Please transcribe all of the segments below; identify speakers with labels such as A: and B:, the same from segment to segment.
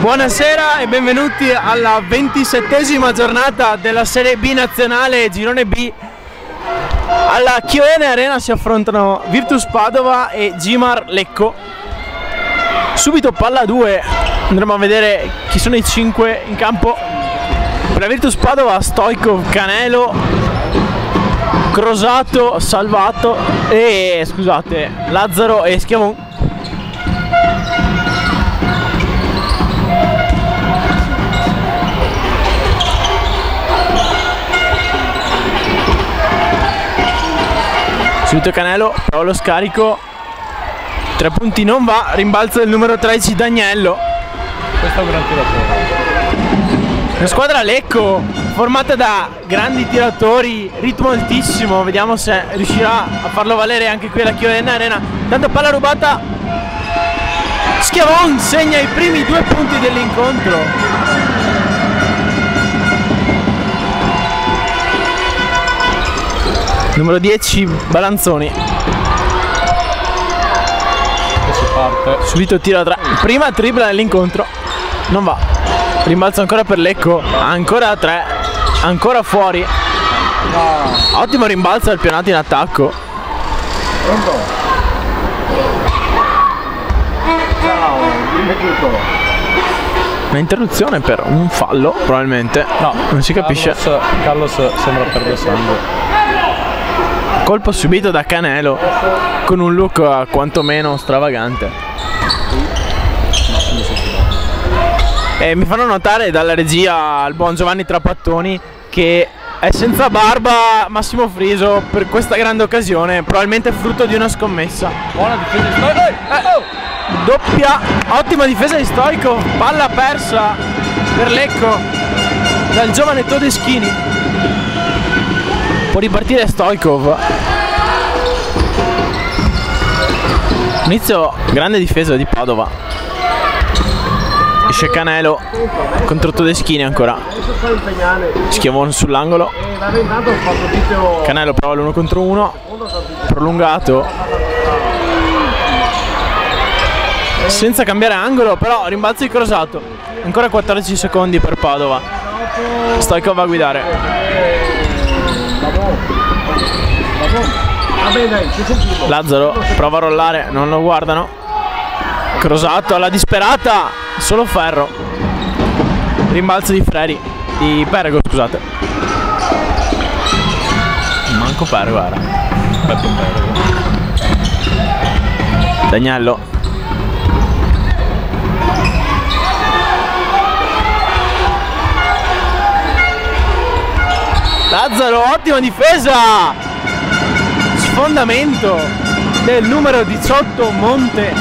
A: Buonasera e benvenuti alla ventisettesima giornata della Serie B nazionale Girone B. Alla Chioene Arena si affrontano Virtus Padova e Gimar Lecco. Subito palla 2, andremo a vedere chi sono i 5 in campo. Per la Virtus Padova Stoikov, Canelo, Crosato, Salvato e scusate, Lazzaro e Schiavon. Subito Canelo, prova lo scarico. Tre punti non va, rimbalzo del numero 13 Dagnello.
B: Questo è un gran tiratore.
A: Una squadra Lecco formata da grandi tiratori, ritmo altissimo, vediamo se riuscirà a farlo valere anche qui alla Chiovena Arena. Tanto palla rubata. Schiavon segna i primi due punti dell'incontro. Numero 10 Balanzoni.
B: Si parte.
A: Subito tiro a tre. Prima tripla nell'incontro. Non va. Rimbalzo ancora per Lecco. Ancora a tre. Ancora fuori. Ottimo rimbalzo al pianato in attacco. Una interruzione per un fallo, probabilmente.
B: No,
A: non si capisce.
B: Carlos, Carlos sembra perdere sangue.
A: Colpo subito da Canelo con un look eh, quantomeno stravagante. E mi fanno notare dalla regia al buon Giovanni Trapattoni che è senza barba Massimo Friso per questa grande occasione, probabilmente frutto di una scommessa.
B: Buona difesa di Stoico. Eh, oh!
A: Doppia, ottima difesa di Stoico, palla persa per Lecco dal giovane Todeschini. Può ripartire Stoikov. Inizio grande difesa di Padova. Esce Canelo contro Todeschini ancora. Schiavone sull'angolo. Canelo prova l'uno contro uno. Prolungato. Senza cambiare angolo, però rimbalzo di Crosato. Ancora 14 secondi per Padova. Stoikov a guidare. Lazzaro prova a rollare, non lo guardano. Crosato alla disperata, solo ferro. Rimbalzo di Freri, di Perego, scusate. Manco Perego era. Dagnello. Lazzaro, ottima difesa! Sfondamento del numero 18 Monte.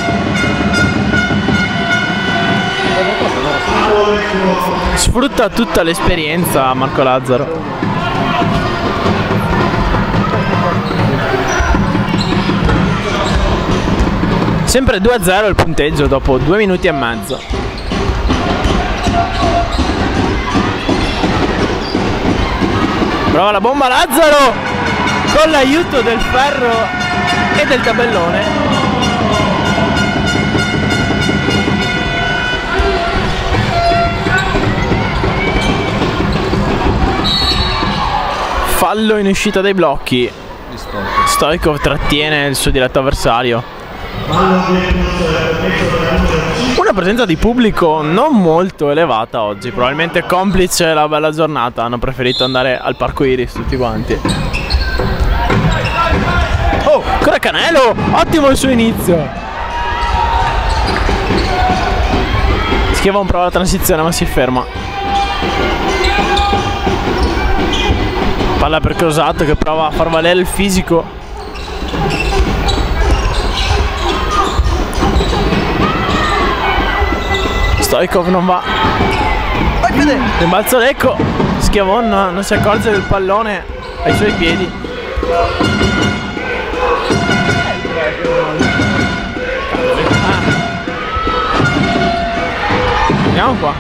A: Sfrutta tutta l'esperienza Marco Lazzaro. Sempre 2-0 il punteggio dopo due minuti e mezzo. Prova la bomba Lazzaro con l'aiuto del ferro e del tabellone. Fallo in uscita dai blocchi. Stoikov trattiene il suo diretto avversario. Una presenza di pubblico non molto elevata oggi, probabilmente complice la bella giornata, hanno preferito andare al parco Iris tutti quanti. Ancora Canelo, ottimo il suo inizio. Schiavon prova la transizione ma si ferma. Palla per Crosato che prova a far valere il fisico. Stoikov non va. Rimbalzo Lecco. Schiavon no- non si accorge del pallone ai suoi piedi. Vediamo qua.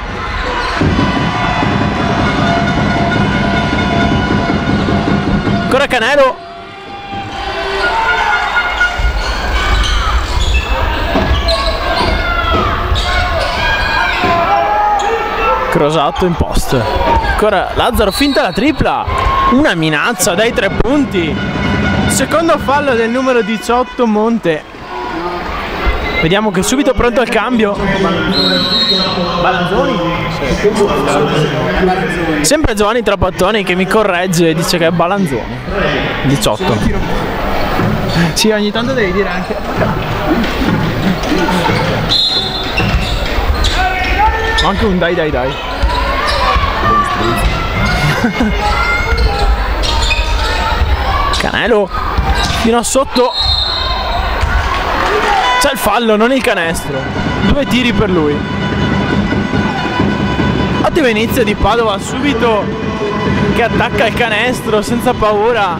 A: Ancora Canelo. Crosato in post. Ancora Lazzaro finta la tripla. Una minaccia dai tre punti. Secondo fallo del numero 18 Monte. Vediamo che subito pronto al cambio. Balanzoni? Sempre Giovanni Trapattoni che mi corregge e dice che è Balanzoni. 18. Sì, ogni tanto devi dire anche. Anche un dai dai dai. Canelo fino a sotto. Il fallo, non il canestro. Due tiri per lui. Ottimo inizio di Padova subito che attacca il canestro senza paura.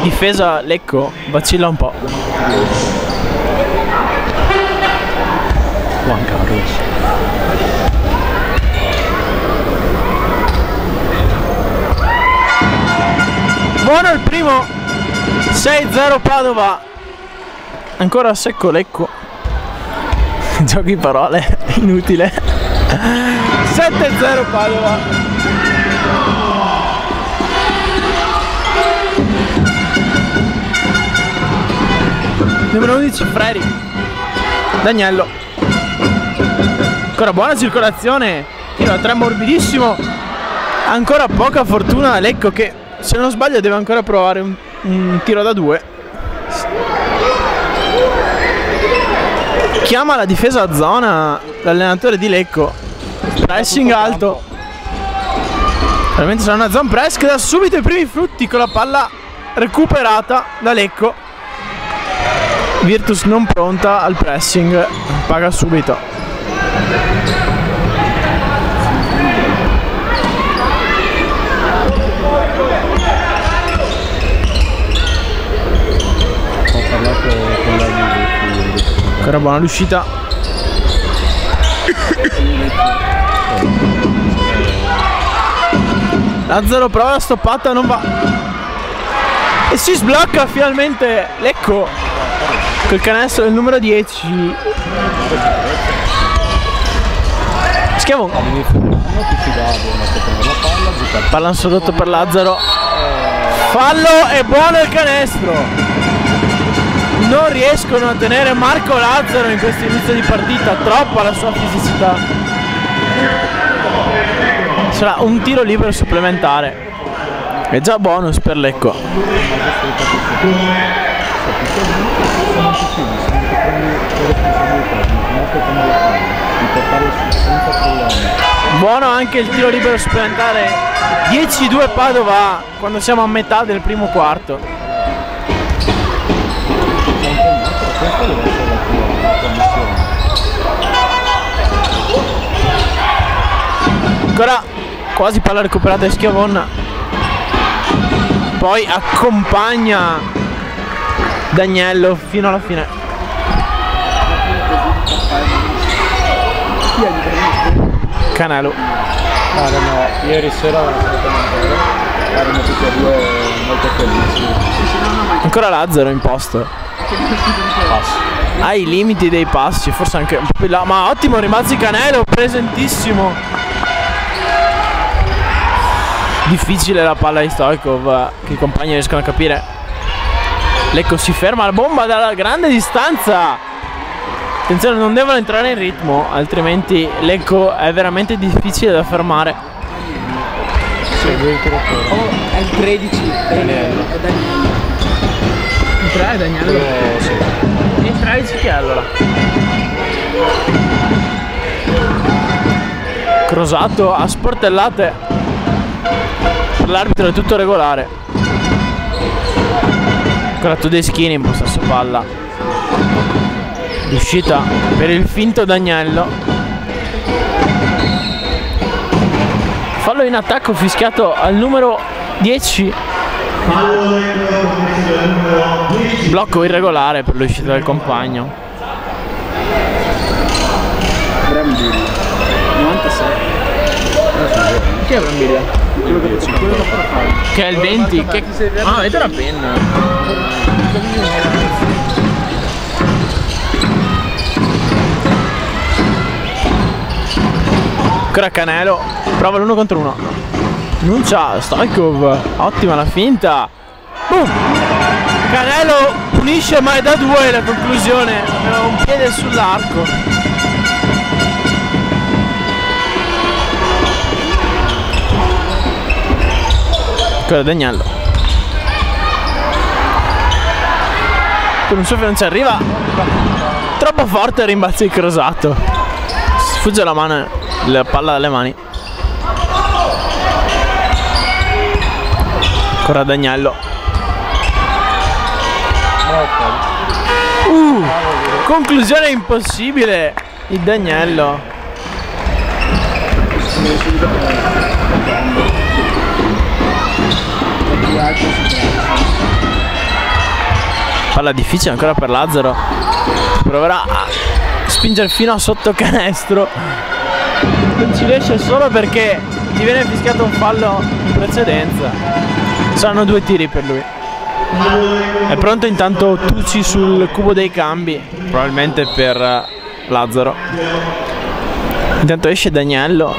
A: Difesa Lecco vacilla un po'. Juan Carlos. Buono il primo 6-0 Padova Ancora secco Lecco. Giochi parole Inutile. 7-0 Padova. Numero 11 Freri Daniello. Ancora buona circolazione. Tiro a 3 morbidissimo. Ancora poca fortuna Lecco che se non sbaglio deve ancora provare un, un tiro da due chiama la difesa a zona l'allenatore di Lecco. Pressing alto. veramente sarà una zone press che dà subito i primi frutti con la palla recuperata da Lecco. Virtus non pronta al pressing paga subito Ancora buona l'uscita. Lazzaro prova la stoppata, non va. E si sblocca finalmente Lecco col canestro del numero 10. Schiavon. Palla sotto per Lazzaro. Fallo e buono il canestro non riescono a tenere Marco Lazzaro in questo inizio di partita, troppa la sua fisicità. Sarà un tiro libero supplementare. È già bonus per Lecco. Buono anche il tiro libero supplementare 10-2 Padova quando siamo a metà del primo quarto. Questa deve essere la tua, missione. Ancora quasi palla recuperata da Schiavon. Poi accompagna Daniello fino alla fine. Canelo.
B: Ah, no, ieri sera erano tutti e due molto felici.
A: Ancora Lazzaro in posto. Ai limiti dei passi, forse anche un po' più là. Ma ottimo rimbalzo Canelo, presentissimo. Difficile la palla di Stoikov, che i compagni riescono a capire. Lecco si ferma la bomba dalla grande distanza. Attenzione, non devono entrare in ritmo, altrimenti Lecco è veramente difficile da fermare.
C: Oh, è il 13, è
A: 3 Daniele?
B: Eh, sì.
A: E 13 chi è allora? Crosato a sportellate. L'arbitro è tutto regolare. Ancora Todeschini in possesso palla. L'uscita per il finto Dagnello. Fallo in attacco fischiato al numero 10 Blocco irregolare per l'uscita del compagno.
C: Brambilla. 96.
A: Chi è Brambilla? Che è il 20? Che... Ah, avete la penna. Ancora Canelo. Prova l'uno contro uno. Nuncia Stoikov. Ottima la finta. Boom. Canelo punisce ma è da due la conclusione. Un piede sull'arco. Ancora Dagnello. Con un soffio non ci arriva. Troppo forte il rimbalzo di Crosato. Sfugge la mano, la palla dalle mani. Ancora Dagnello. Uh, conclusione impossibile di Dagnello. Palla difficile ancora per Lazzaro. Proverà a spingere fino a sotto canestro. Non ci riesce solo perché gli viene fischiato un fallo in precedenza. Saranno due tiri per lui. È pronto intanto Tucci sul cubo dei cambi, probabilmente per Lazzaro. Intanto esce Daniello,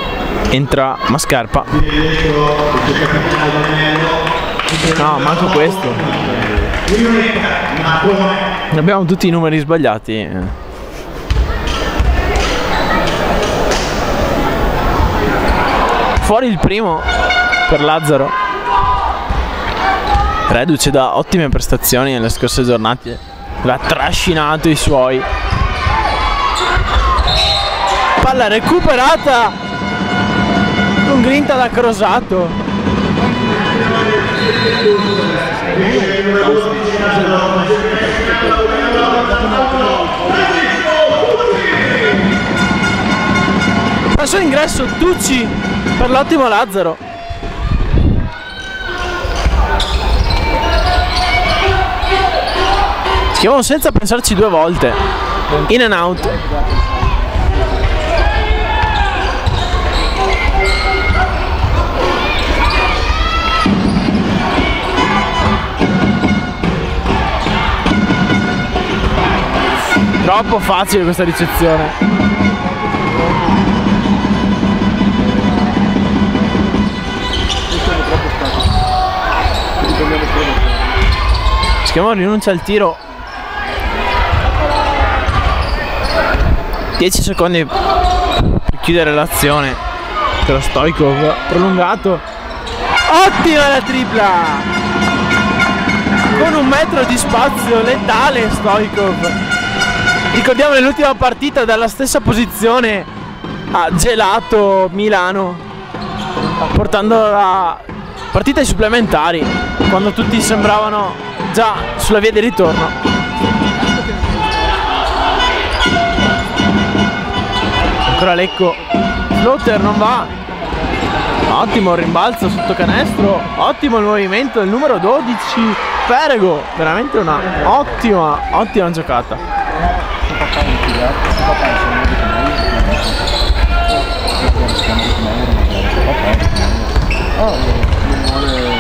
A: entra Mascarpa. No, manco questo. Abbiamo tutti i numeri sbagliati. Fuori il primo per Lazzaro. Reduce da ottime prestazioni nelle scorse giornate. L'ha trascinato i suoi. Palla recuperata con grinta da Crosato. Passo ingresso Tucci per l'ottimo Lazzaro. Schiavano senza pensarci due volte. In and out. Troppo facile questa ricezione. Schiavone rinuncia al tiro. 10 secondi per chiudere l'azione. Per Stoikov prolungato. Ottima la tripla! Con un metro di spazio letale Stoikov. Ricordiamo nell'ultima partita dalla stessa posizione ha gelato Milano portando la partita ai supplementari quando tutti sembravano già sulla via di ritorno. Ancora Lecco, floater non va. Ottimo il rimbalzo sotto canestro, ottimo il movimento del numero 12 Perego, veramente una ottima, ottima giocata.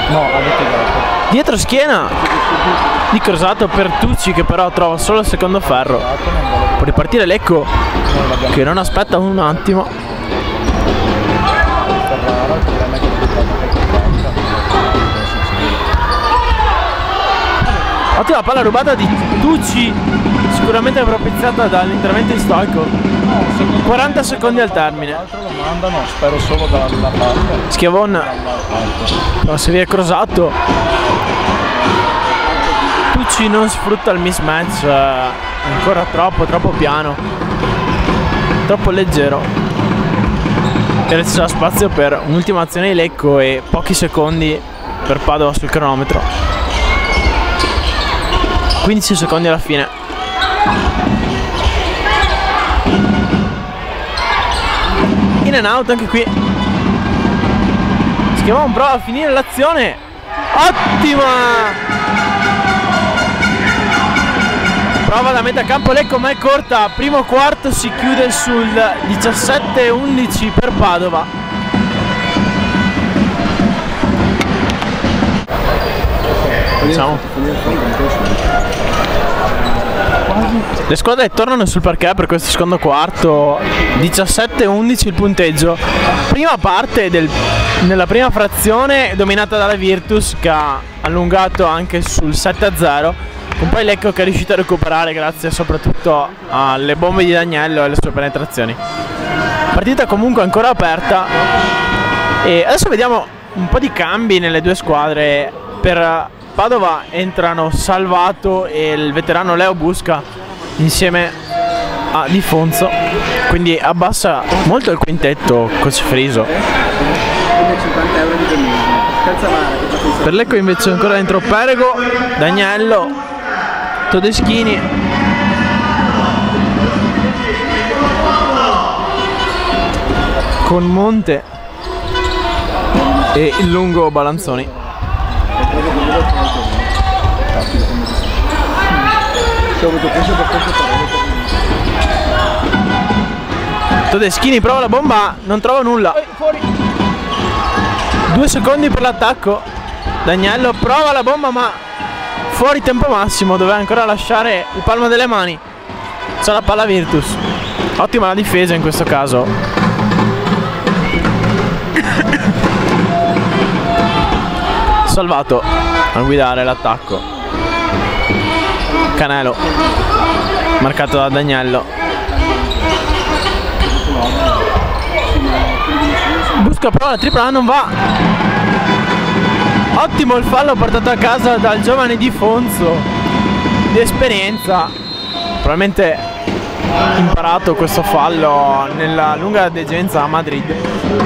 B: No, ha.
A: Dietro schiena di Crosato per Tucci che però trova solo il secondo ferro. Può ripartire Lecco che non aspetta un attimo.
B: È
A: Ottima palla rubata di Tucci, sicuramente propiziata dall'intervento di Stoico. 40 secondi al termine. Schiavon la serie Crosato. Tucci non sfrutta il mismatch, eh, ancora troppo, troppo piano, troppo leggero. E adesso c'è spazio per un'ultima azione di Lecco e pochi secondi per Padova sul cronometro. 15 secondi alla fine. In and out anche qui. Schiavon prova a finire l'azione. Ottima! Prova da metà campo Lecco ma è corta. Primo quarto si chiude sul 17-11 per Padova. Diciamo. Le squadre tornano sul parquet per questo secondo quarto, 17-11 il punteggio. Prima parte del, nella prima frazione dominata dalla Virtus che ha allungato anche sul 7-0. Un poi Lecco che è riuscito a recuperare grazie soprattutto alle bombe di Dagnello e alle sue penetrazioni. Partita comunque ancora aperta e adesso vediamo un po' di cambi nelle due squadre. Per Padova entrano Salvato e il veterano Leo Busca insieme a Di Fonzo. Quindi abbassa molto il quintetto Coach Friso.
C: 50 euro di benzina. Calzavara che fa questo.
A: Per Lecco invece ancora dentro Perego, Dagnello, Todeschini. Con Monte e il lungo Balanzoni. Todeschini prova la bomba, non trova nulla. Due secondi per l'attacco. Dagnello prova la bomba ma fuori tempo massimo, doveva ancora lasciare il palmo delle mani. C'è la palla Virtus. Ottima la difesa in questo caso. Salvato a guidare l'attacco. Canelo marcato da Dagnello. Busca prova la tripla, non va. Ottimo il fallo portato a casa dal giovane Di Fonzo. Di esperienza. Probabilmente imparato questo fallo nella lunga degenza a Madrid.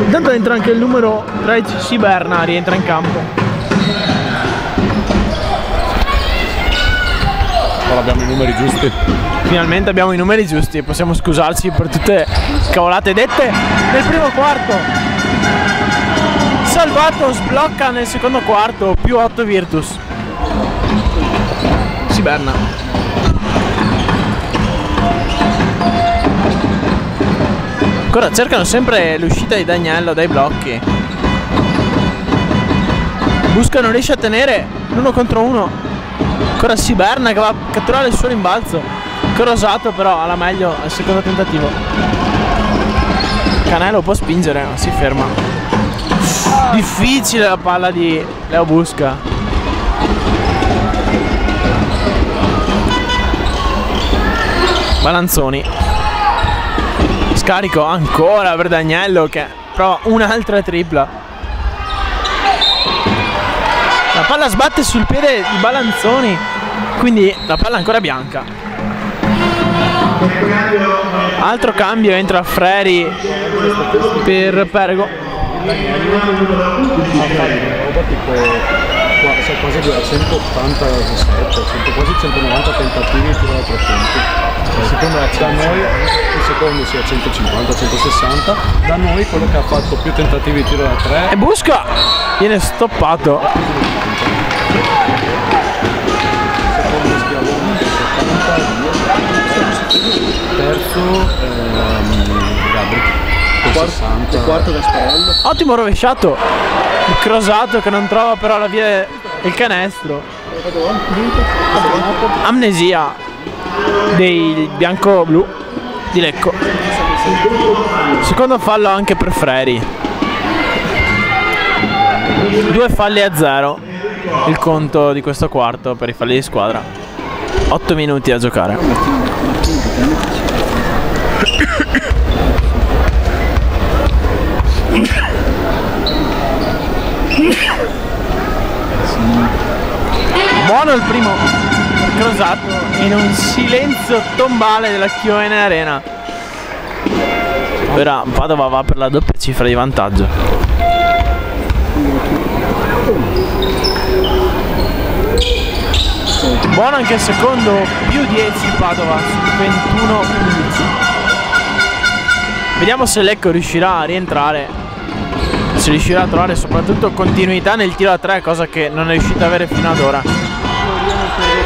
A: Intanto entra anche il numero 13 Siberna, rientra in campo.
B: Ora abbiamo i numeri giusti.
A: Finalmente abbiamo i numeri giusti e possiamo scusarci per tutte le cavolate dette nel primo quarto. Salvato sblocca nel secondo quarto, più 8 Virtus. Siberna. Ancora cercano sempre l'uscita di Dagnello dai blocchi. Busca non riesce a tenere l'uno contro uno. Ancora Siberna che va a catturare il suo rimbalzo. Crosato però alla meglio al secondo tentativo. Canelo può spingere, ma si ferma. Difficile la palla di Leo Busca. Balanzoni. Scarico ancora per Dagnello che prova un'altra tripla. La palla sbatte sul piede di Balanzoni, quindi la palla ancora bianca. Altro cambio entra Freri per Pergo.
B: Tipo cioè quasi 287, 100, quasi 190 tentativi da tre punti. Secondo da noi il secondo sia 150, 160, da noi quello che ha fatto più tentativi di tiro da tre
A: E Busca viene stoppato.
B: secondo Schiavone che è 72, terzo ehm, Gabri con 60.
C: Quarto Gasparello.
A: Ottimo rovesciato. Il crosato che non trova però la via del canestro. Amnesia dei bianco-blu di Lecco. Secondo fallo anche per Freri. Due falli a zero. Il conto di questo quarto per i falli di squadra. 8 minuti a giocare. Buono il primo crosato in un silenzio tombale della Chiovene Arena. Ora Padova va per la doppia cifra di vantaggio. Buono anche il secondo, più 10 Padova su 21 11. Vediamo se Lecco riuscirà a rientrare, se riuscirà a trovare soprattutto continuità nel tiro a 3, cosa che non è riuscito ad avere fino ad ora.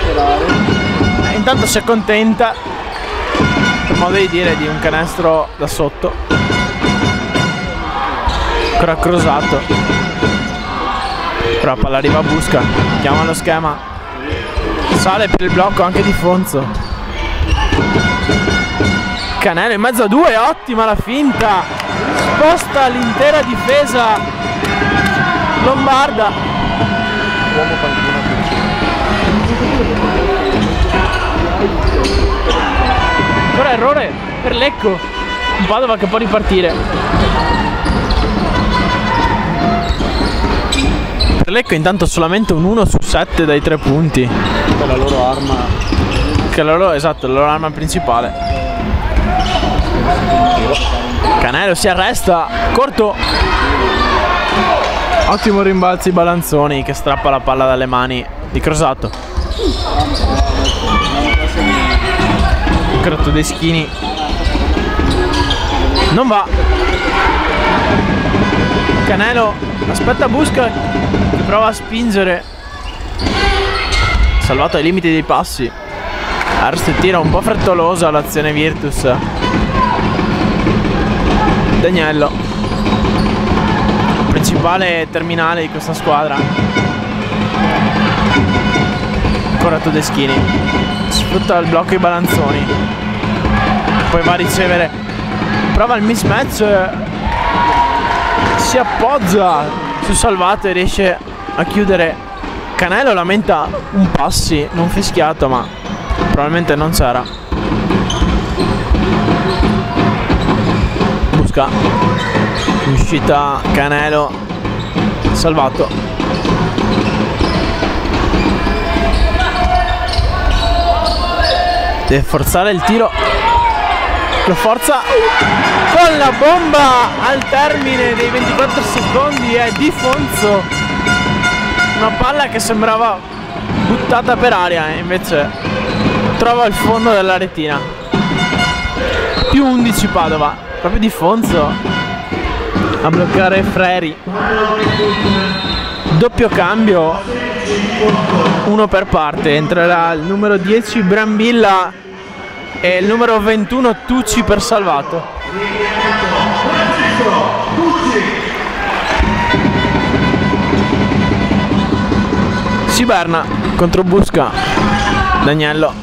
A: Eh, Intanto si accontenta, per modo di dire, di un canestro da sotto. Ancora crosato. Però la palla arriva a Busca, chiama lo schema. Sale per il blocco anche di Fonzo. Canelo in mezzo a due, ottima la finta. Sposta l'intera difesa lombarda.
B: Uomo
A: Ancora errore per Lecco. Padova che può ripartire. Per Lecco intanto solamente un 1 su 7 dai tre punti.
B: per la loro arma
A: Che è la loro, esatto, la loro arma principale. Canelo si arresta, corto. Ottimo rimbalzo di Balanzoni che strappa la palla dalle mani di Crosato. Ancora Tedeschini. Non va. Canelo aspetta Busca che prova a spingere. Salvato ai limiti dei passi. Arst tira un po' frettolosa l'azione Virtus. Daniello. Principale terminale di questa squadra. Ancora Todeschini. Sfrutta il blocco i balanzoni. Poi va a ricevere. Prova il mismatch. Si appoggia su Salvato e riesce a chiudere. Canelo lamenta un passi, non fischiato, ma probabilmente non c'era. Busca. Uscita Canelo. Salvato. Deve forzare il tiro. Lo forza con la bomba al termine dei 24 secondi è Di Fonzo. Una palla che sembrava buttata per aria, e invece trova il fondo della retina. Più 11 Padova, proprio Di Fonzo a bloccare Freri. Doppio cambio, uno per parte. Entrerà il numero 10 Brambilla e il numero 21 Tucci per Salvato. Siberna contro Busca. Daniello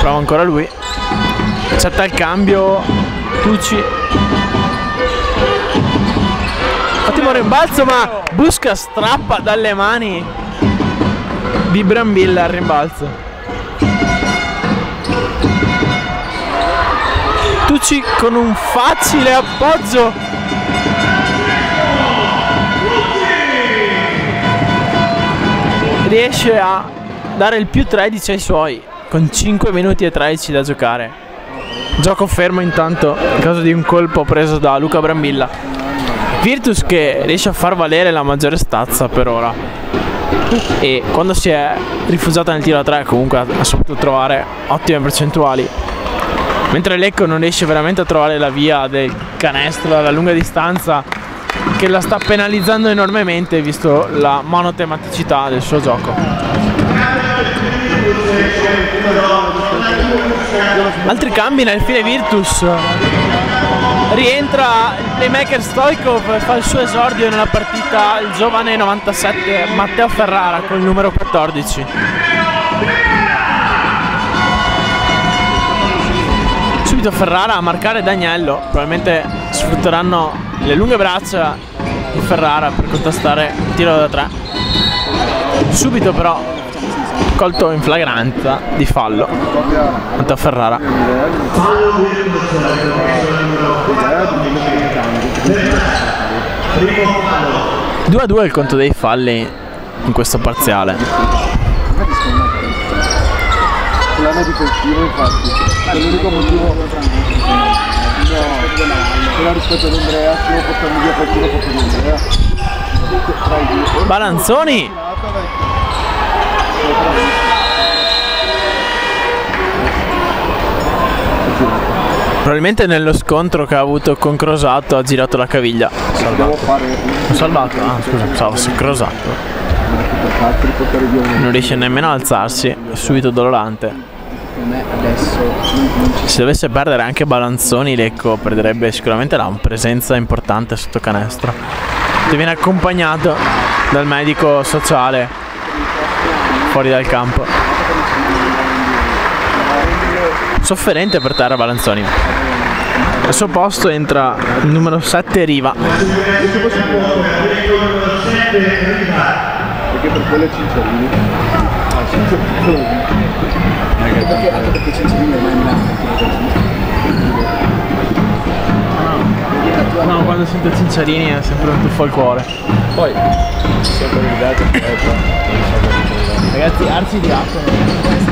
A: prova ancora lui. Accetta il cambio. Tucci. Ottimo rimbalzo ma Busca strappa dalle mani di Brambilla al rimbalzo. Tucci con un facile appoggio. Riesce a dare il più 13 ai suoi con 5 minuti e 13 da giocare. Gioco fermo intanto in caso di un colpo preso da Luca Brambilla. Virtus che riesce a far valere la maggiore stazza per ora. E quando si è rifugiata nel tiro a 3 comunque ha, ha saputo trovare ottime percentuali. Mentre Lecco non riesce veramente a trovare la via del canestro alla lunga distanza che la sta penalizzando enormemente visto la monotematicità del suo gioco. Altri cambi nel fine Virtus. Rientra il playmaker Stoikov e fa il suo esordio nella partita il giovane 97 Matteo Ferrara con il numero 14. Subito Ferrara a marcare Daniello. Probabilmente sfrutteranno le lunghe braccia di Ferrara per contrastare il tiro da 3. Subito però colto in flagranza di fallo. Matteo Ferrara. 2 a 2 il conto dei falli in questo parziale.
B: L'anno difensivo infatti è l'unico motivo no, quella rispetto ad Andrea stiamo portando via qualcuno proprio Andrea
A: Balanzoni Probabilmente nello scontro che ha avuto con Crosato ha girato la caviglia. Ho salvato? Ah scusa, pensavo fosse Crosato. Non riesce nemmeno ad alzarsi, è subito dolorante. Se dovesse perdere anche Balanzoni, Lecco perderebbe sicuramente la presenza importante sotto canestro. Che viene accompagnato dal medico sociale fuori dal campo. sofferente per terra Balanzoni. Al suo posto entra il numero 7 Riva.
B: Perché per quello è Cinciarini. Ah, sì.
C: Perché, anche perché Cinciarini ormai mi
A: No, quando sento Cinciarini è sempre un tuffo al cuore.
B: Poi, sempre è
A: Ragazzi.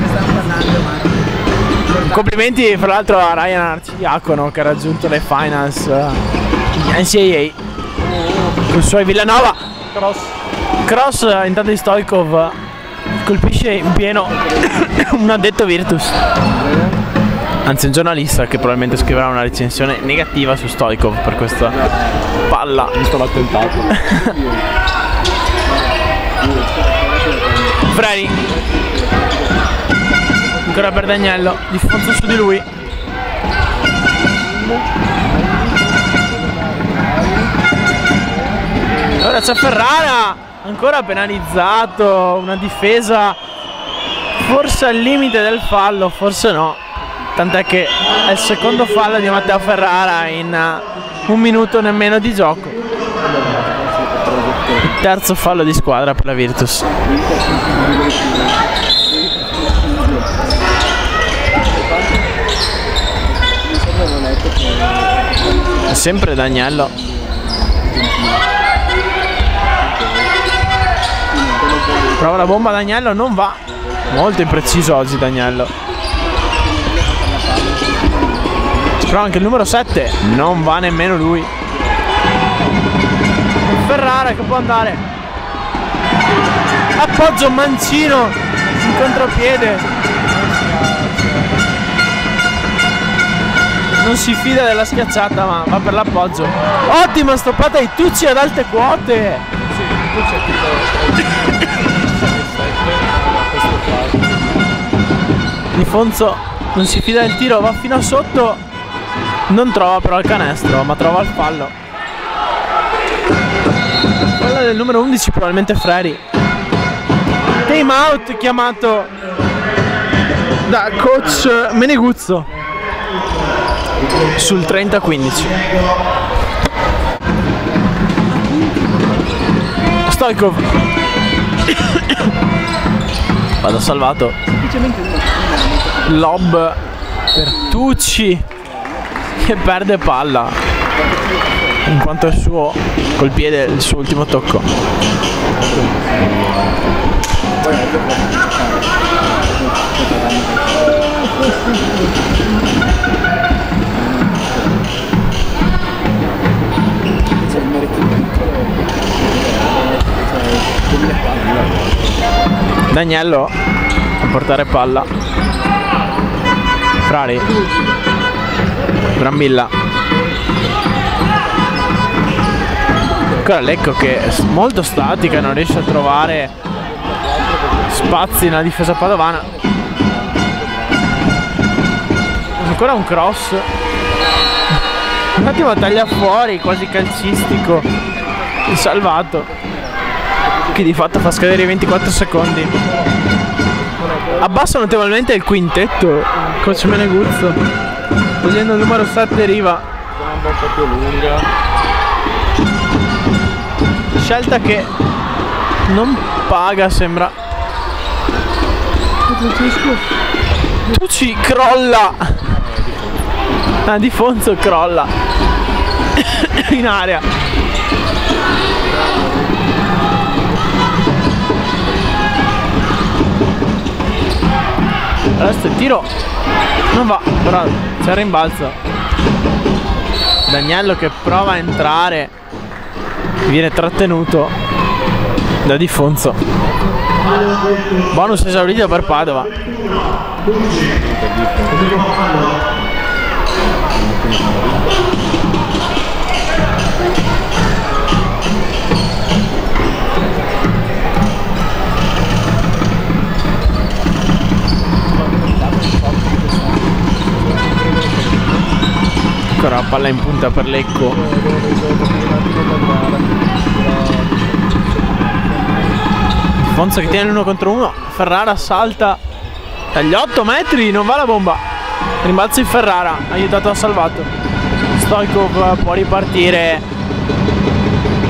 C: Stiamo parlando, ma
A: Complimenti fra l'altro a Ryan Arcidiacono che ha raggiunto le finals eh, NCAA con i suoi Villanova.
B: Cross.
A: Cross eh, intanto di Stoikov colpisce in pieno un addetto Virtus. Anzi un giornalista che probabilmente scriverà una recensione negativa su Stoikov per questa palla.
B: Visto l'attentato.
A: Freni. Ancora per Dagnello, diffonso su di lui. Ora c'è Ferrara, ancora penalizzato, una difesa forse al limite del fallo, forse no. Tant'è che è il secondo fallo di Matteo Ferrara in uh, un minuto nemmeno di gioco. Il terzo fallo di squadra per la Virtus. Sempre Dagnello. Prova la bomba Dagnello, non va. Molto impreciso oggi Dagnello. Prova anche il numero 7, non va nemmeno lui. Ferrara che può andare. Appoggio Mancino in contropiede. Non si fida della schiacciata ma va per l'appoggio. Ottima stoppata di Tucci ad alte quote. Di Fonzo non si fida del tiro, va fino a sotto. Non trova però il canestro, ma trova il fallo. Quella del numero 11 probabilmente Freri. Time out chiamato da coach Meneguzzo sul 30-15. Stoikov vado salvato lob per Tucci che perde palla. In quanto è suo col piede il suo ultimo tocco. Dagnello a portare palla. Frari Brambilla ancora Lecco che è molto statica non riesce a trovare spazi nella difesa padovana. Ancora un cross. Un attimo taglia fuori quasi calcistico. Il salvato. Che di fatto fa scadere i 24 secondi. Abbassa notevolmente il quintetto coach Meneguzzo togliendo il numero 7 Riva.
B: Gamba un po' più lunga.
A: scelta che non paga sembra. Tucci crolla. Ah, di Fonzo crolla. In area. Adesso il tiro non va però c'è il rimbalzo Daniello che prova a entrare viene trattenuto da Di Fonzo bonus esaurito per Padova ancora palla in punta per Lecco Fonzo che tiene l'uno contro uno Ferrara salta dagli 8 metri non va la bomba rimbalzo di Ferrara, aiutato da Salvato. Stoikov può ripartire.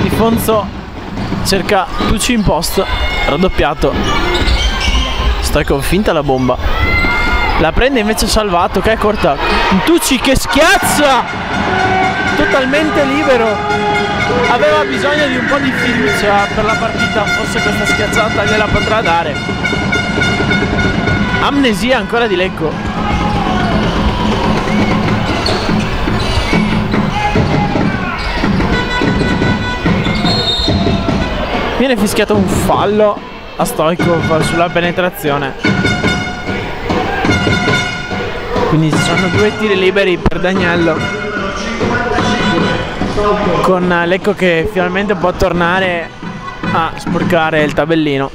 A: Di Fonzo cerca Tucci in post, raddoppiato. Stoikov finta la bomba. La prende invece Salvato che è corta. Tucci che schiaccia! Totalmente libero. Aveva bisogno di un po' di fiducia per la partita, forse questa schiacciata gliela potrà dare. Amnesia ancora di Lecco. Viene fischiato un fallo a Stoikov sulla penetrazione. Quindi ci sono due tiri liberi per Dagnello. Con Lecco che finalmente può tornare a sporcare il tabellino.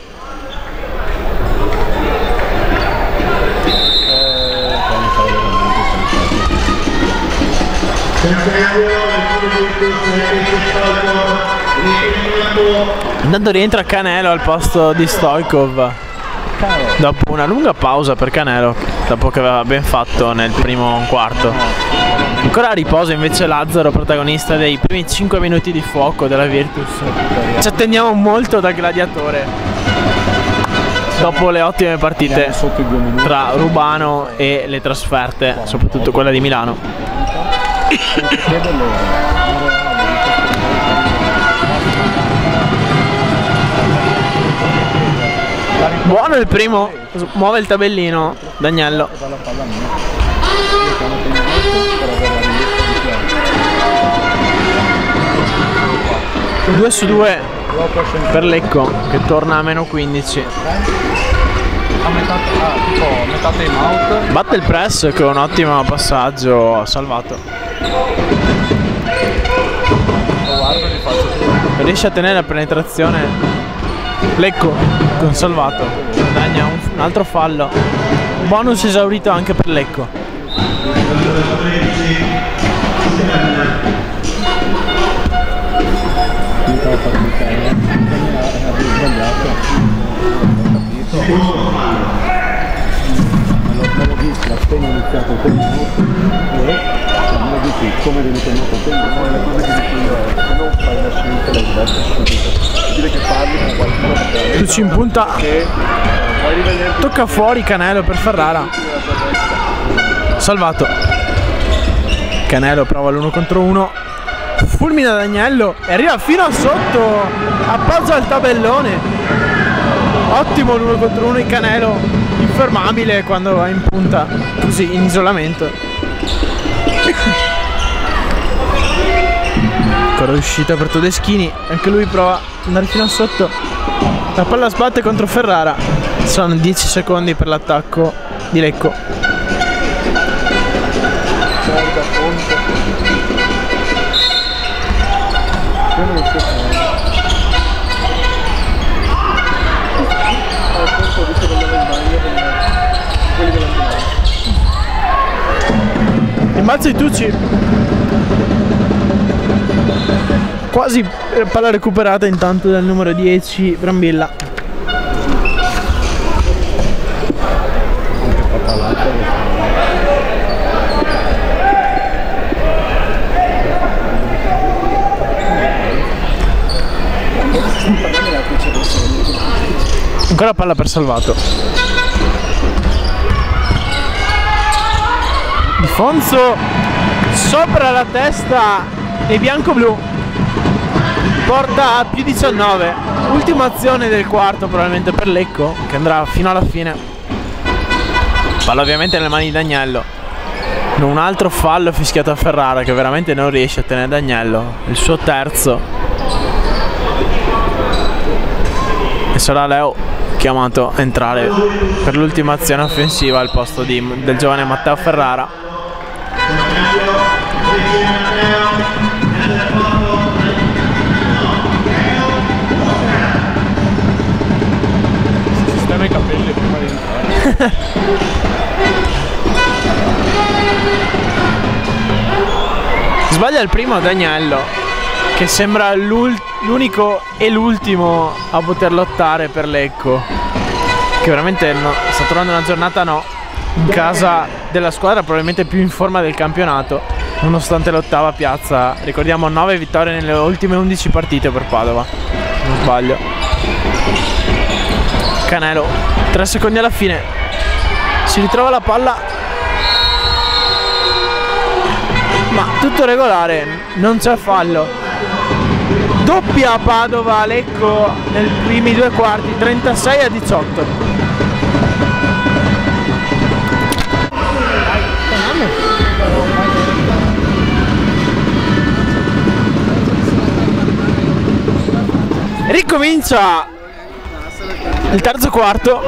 A: Intanto rientra Canelo al posto di Stoikov. Dopo una lunga pausa per Canelo, dopo che aveva ben fatto nel primo quarto. Ancora a riposo invece Lazzaro, protagonista dei primi 5 minuti di fuoco della Virtus. Ci attendiamo molto da gladiatore. Dopo le ottime partite tra Rubano e le trasferte, soprattutto quella di Milano. Buono il primo, muove il tabellino,
B: piano.
A: 2 su 2
B: Dopo scende
A: per Lecco che torna a meno 15.
B: a metà, ah, tipo a metà time out.
A: Batte il press con un ottimo passaggio salvato. Riesce a tenere la penetrazione. Lecco con salvato. Guadagna un, un altro fallo. Bonus esaurito anche per Lecco.
B: l'ho visto, appena iniziato il minuto e l'ho visto come viene tenuto il tempo. La cosa che dico io è fai la scelta la diversa subito. Dire che parli con qualcuno che
A: Tucci in punta.
B: che vuoi rivederti
A: Tocca fuori Canelo per Ferrara. Salvato. Canelo prova l'1 contro 1. Fulmina Dagnello e arriva fino a sotto. Appoggia il tabellone. Ottimo l'1 contro 1 di Canelo. Infermabile quando va in punta. Così in isolamento. Ancora uscita per Todeschini. Anche lui prova ad andare fino a sotto. La palla sbatte contro Ferrara. Sono 10 secondi per l'attacco di Lecco.
B: Guarda, conto. Io
A: Quasi eh, palla recuperata intanto dal numero 10 Brambilla. Ancora palla per salvato. Fonzo sopra la testa dei bianco-blu. Porta a più 19. Ultima azione del quarto probabilmente per Lecco che andrà fino alla fine. Palla ovviamente nelle mani di Dagnello. Un altro fallo fischiato a Ferrara che veramente non riesce a tenere Dagnello. Il suo terzo. E sarà Leo chiamato a entrare per l'ultima azione offensiva al posto di- del giovane Matteo Ferrara.
B: I capelli prima di entrare.
A: Sbaglia il primo Dagnello, che sembra l'unico e l'ultimo a poter lottare per Lecco. Che veramente no- sta trovando una giornata no. In casa della squadra probabilmente più in forma del campionato, nonostante l'ottava piazza. Ricordiamo 9 vittorie nelle ultime 11 partite per Padova, non sbaglio. Canelo, 3 secondi alla fine, si ritrova la palla. Ma tutto regolare, non c'è fallo. Doppia Padova Lecco nei primi due quarti, 36 a 18. Ricomincia il terzo quarto.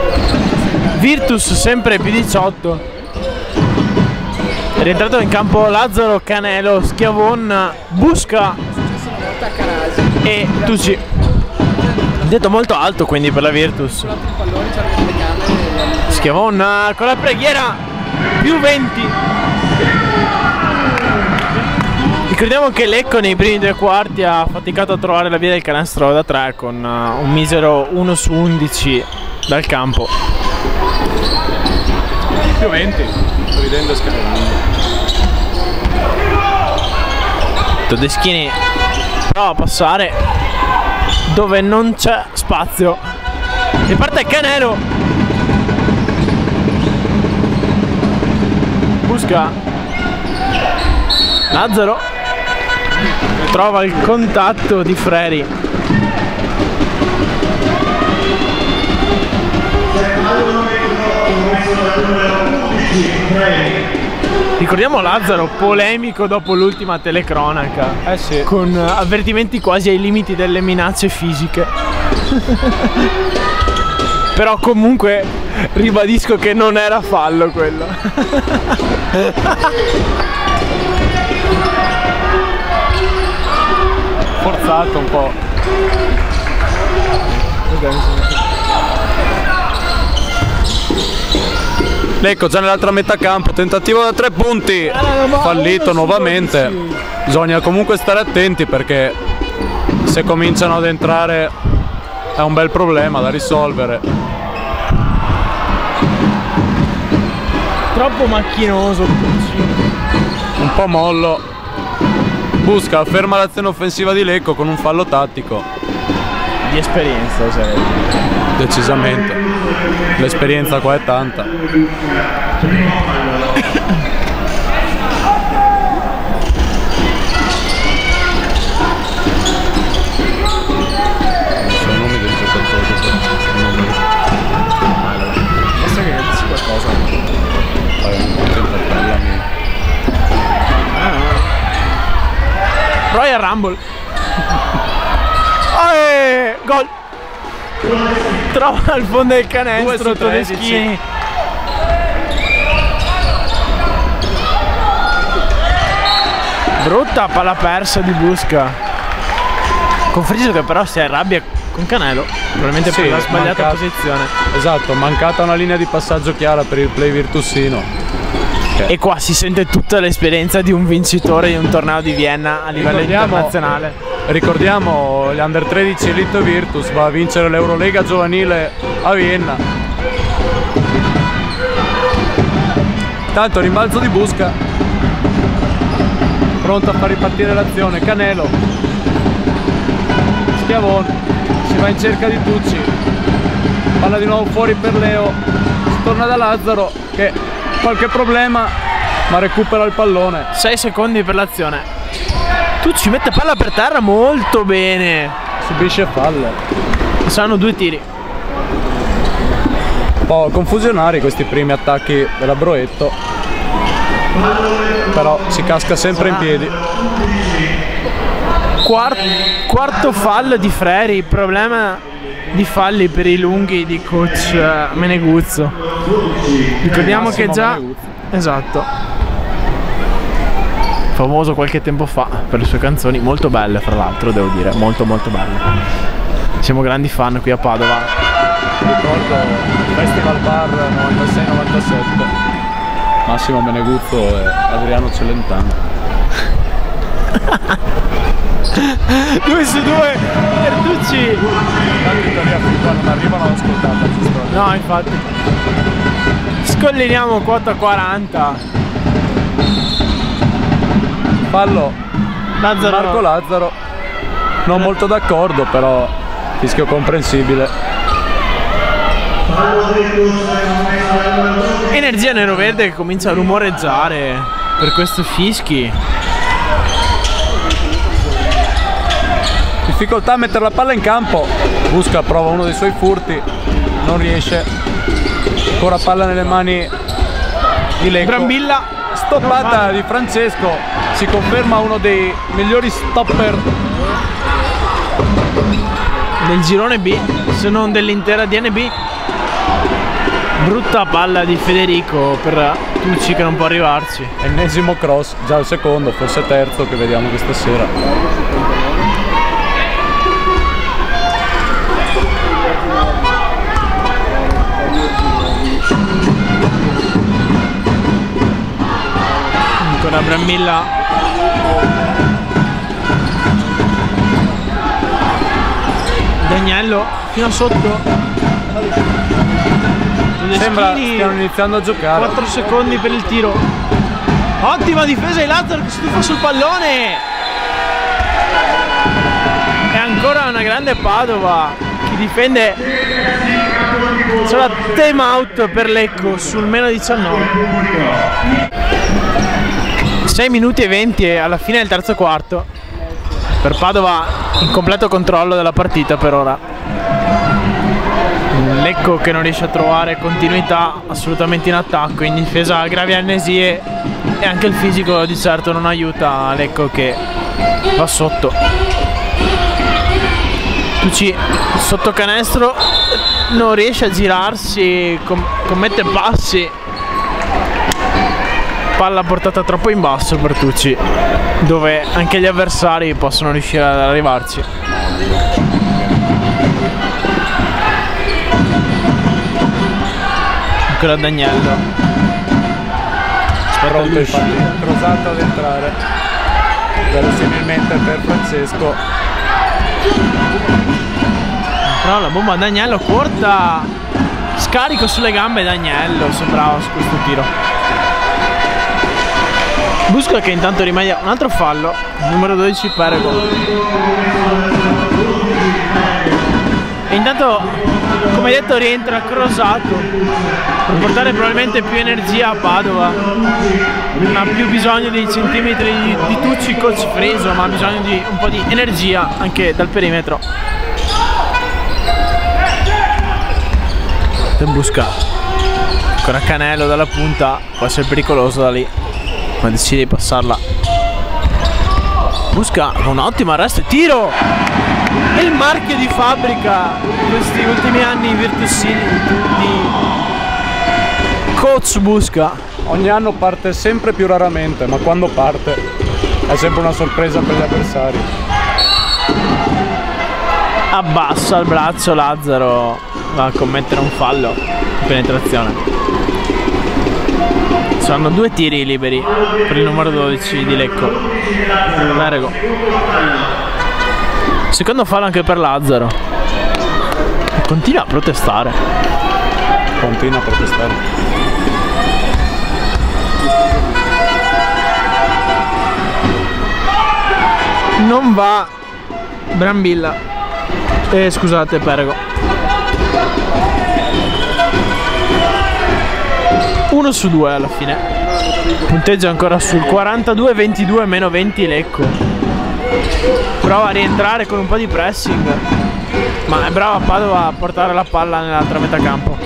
A: Virtus sempre P18. È rientrato in campo Lazzaro, Canelo, Schiavon, Busca e Tucci. Detto molto alto quindi per la Virtus. Schiavon con la preghiera più 20. Ricordiamo che Lecco nei primi due quarti ha faticato a trovare la via del canestro da 3 con uh, un misero 1 su 11 dal campo.
B: Più 20, sto ridendo e scherzando.
A: Todeschini prova a passare dove non c'è spazio. Riparte Canero. Busca. Lazzaro. Trova il contatto di Freri. Ricordiamo Lazzaro polemico dopo l'ultima telecronaca.
B: Eh sì.
A: Con avvertimenti quasi ai limiti delle minacce fisiche. Però comunque ribadisco che non era fallo quello.
B: Forzato un po'. Ecco, già nell'altra metà campo, tentativo da tre punti, fallito nuovamente. Bisogna comunque stare attenti perché se cominciano ad entrare è un bel problema da risolvere.
A: Troppo macchinoso.
B: Un po' mollo. Busca, ferma l'azione offensiva di Lecco con un fallo tattico.
A: Di esperienza sarebbe.
B: Decisamente. L'esperienza qua è tanta.
A: Royal Rumble. Oh, eh, gol. Trova al fondo del canestro. Todeschini. Brutta palla persa di Busca. Con Friso che però si arrabbia con Canelo. Probabilmente
B: Sì,
A: per la sbagliata
B: mancato.
A: posizione.
B: Esatto, mancata una linea di passaggio chiara per il play virtusino.
A: E qua si sente tutta l'esperienza di un vincitore di un torneo di Vienna a livello
B: Ricordiamo-
A: internazionale.
B: Ricordiamo gli under 13 Elite Virtus va a vincere l'Eurolega giovanile a Vienna. Tanto rimbalzo di Busca. Pronto a far ripartire l'azione. Canelo. Schiavone. Si va in cerca di Tucci. Palla di nuovo fuori per Leo. Si torna da Lazzaro che qualche problema ma recupera il pallone.
A: 6 secondi per l'azione. Tu ci mette palla per terra molto bene.
B: Subisce falle.
A: Saranno due tiri.
B: Un po' confusionari questi primi attacchi della Broetto. Però si casca sempre in piedi.
A: Quar- quarto fallo di Freri. Problema di falli per i lunghi di coach eh, Meneguzzo. Ricordiamo che già. Esatto. Famoso qualche tempo fa per le sue canzoni, molto belle fra l'altro, devo dire, molto molto belle. Siamo grandi fan qui a Padova.
B: Ricordo Festival Bar 96-97. Massimo Meneguzzo e Adriano Celentano.
A: 2 su 2 Bertucci. No, infatti. Scolliniamo quota 40.
B: Fallo
A: Lazzaro.
B: Marco Lazzaro. Non molto d'accordo, però fischio comprensibile.
A: Energia nero-verde che comincia a rumoreggiare per questo fischi.
B: Difficoltà a mettere la palla in campo. Busca prova uno dei suoi furti. Non riesce. Ancora palla nelle mani di Lecco.
A: Brambilla.
B: Stoppata di Francesco. Si conferma uno dei migliori stopper
A: del girone B, se non dell'intera DNB. Brutta palla di Federico per Tucci che non può arrivarci.
B: Ennesimo cross, già il secondo, forse terzo che vediamo questa sera.
A: Ancora Brambilla. Dagnello fino a sotto.
B: Sembra
A: Tedeschini,
B: stiano iniziando a giocare.
A: 4 secondi per il tiro. Ottima difesa di Lazzaro che si tuffa sul pallone. E ancora una grande Padova che difende. C'è la time out per Lecco sul meno 19. 6 minuti e 20 alla fine del terzo quarto. Per Padova in completo controllo della partita per ora. Lecco che non riesce a trovare continuità assolutamente in attacco, in difesa gravi amnesie e anche il fisico di certo non aiuta Lecco che va sotto. Tucci sotto canestro non riesce a girarsi, com- commette passi. Palla portata troppo in basso per Tucci, dove anche gli avversari possono riuscire ad arrivarci. Ancora Dagnello. L'uscita.
B: infatti, crosato ad entrare. Verosimilmente per Francesco.
A: Però la bomba Dagnello corta. Scarico sulle gambe Dagnello. Sembrava su questo tiro. Busca che intanto rimedia un altro fallo. Numero 12 Perego. E intanto, come detto, rientra Crosato per portare probabilmente più energia a Padova. Non ha più bisogno dei centimetri di, di Tucci coach Freso, ma ha bisogno di un po' di energia anche dal perimetro. Per Busca. Ancora Canello dalla punta, può essere pericoloso da lì. Ma decide di passarla. Busca con un ottimo arresto e tiro! È il marchio di fabbrica in questi ultimi anni in Virtus City di Coach Busca.
B: Ogni anno parte sempre più raramente, ma quando parte è sempre una sorpresa per gli avversari.
A: Abbassa il braccio Lazzaro va a commettere un fallo di penetrazione. Saranno due tiri liberi per il numero 12 di Lecco. Verego. Secondo fallo anche per Lazzaro. Continua a protestare.
B: Continua a protestare.
A: Non va Brambilla. Eh, scusate, Perego. 1 su 2 alla fine. Punteggio ancora sul 42-22 meno 20 Lecco. Prova a rientrare con un po' di pressing. Ma è brava Padova a portare la palla nell'altra metà campo.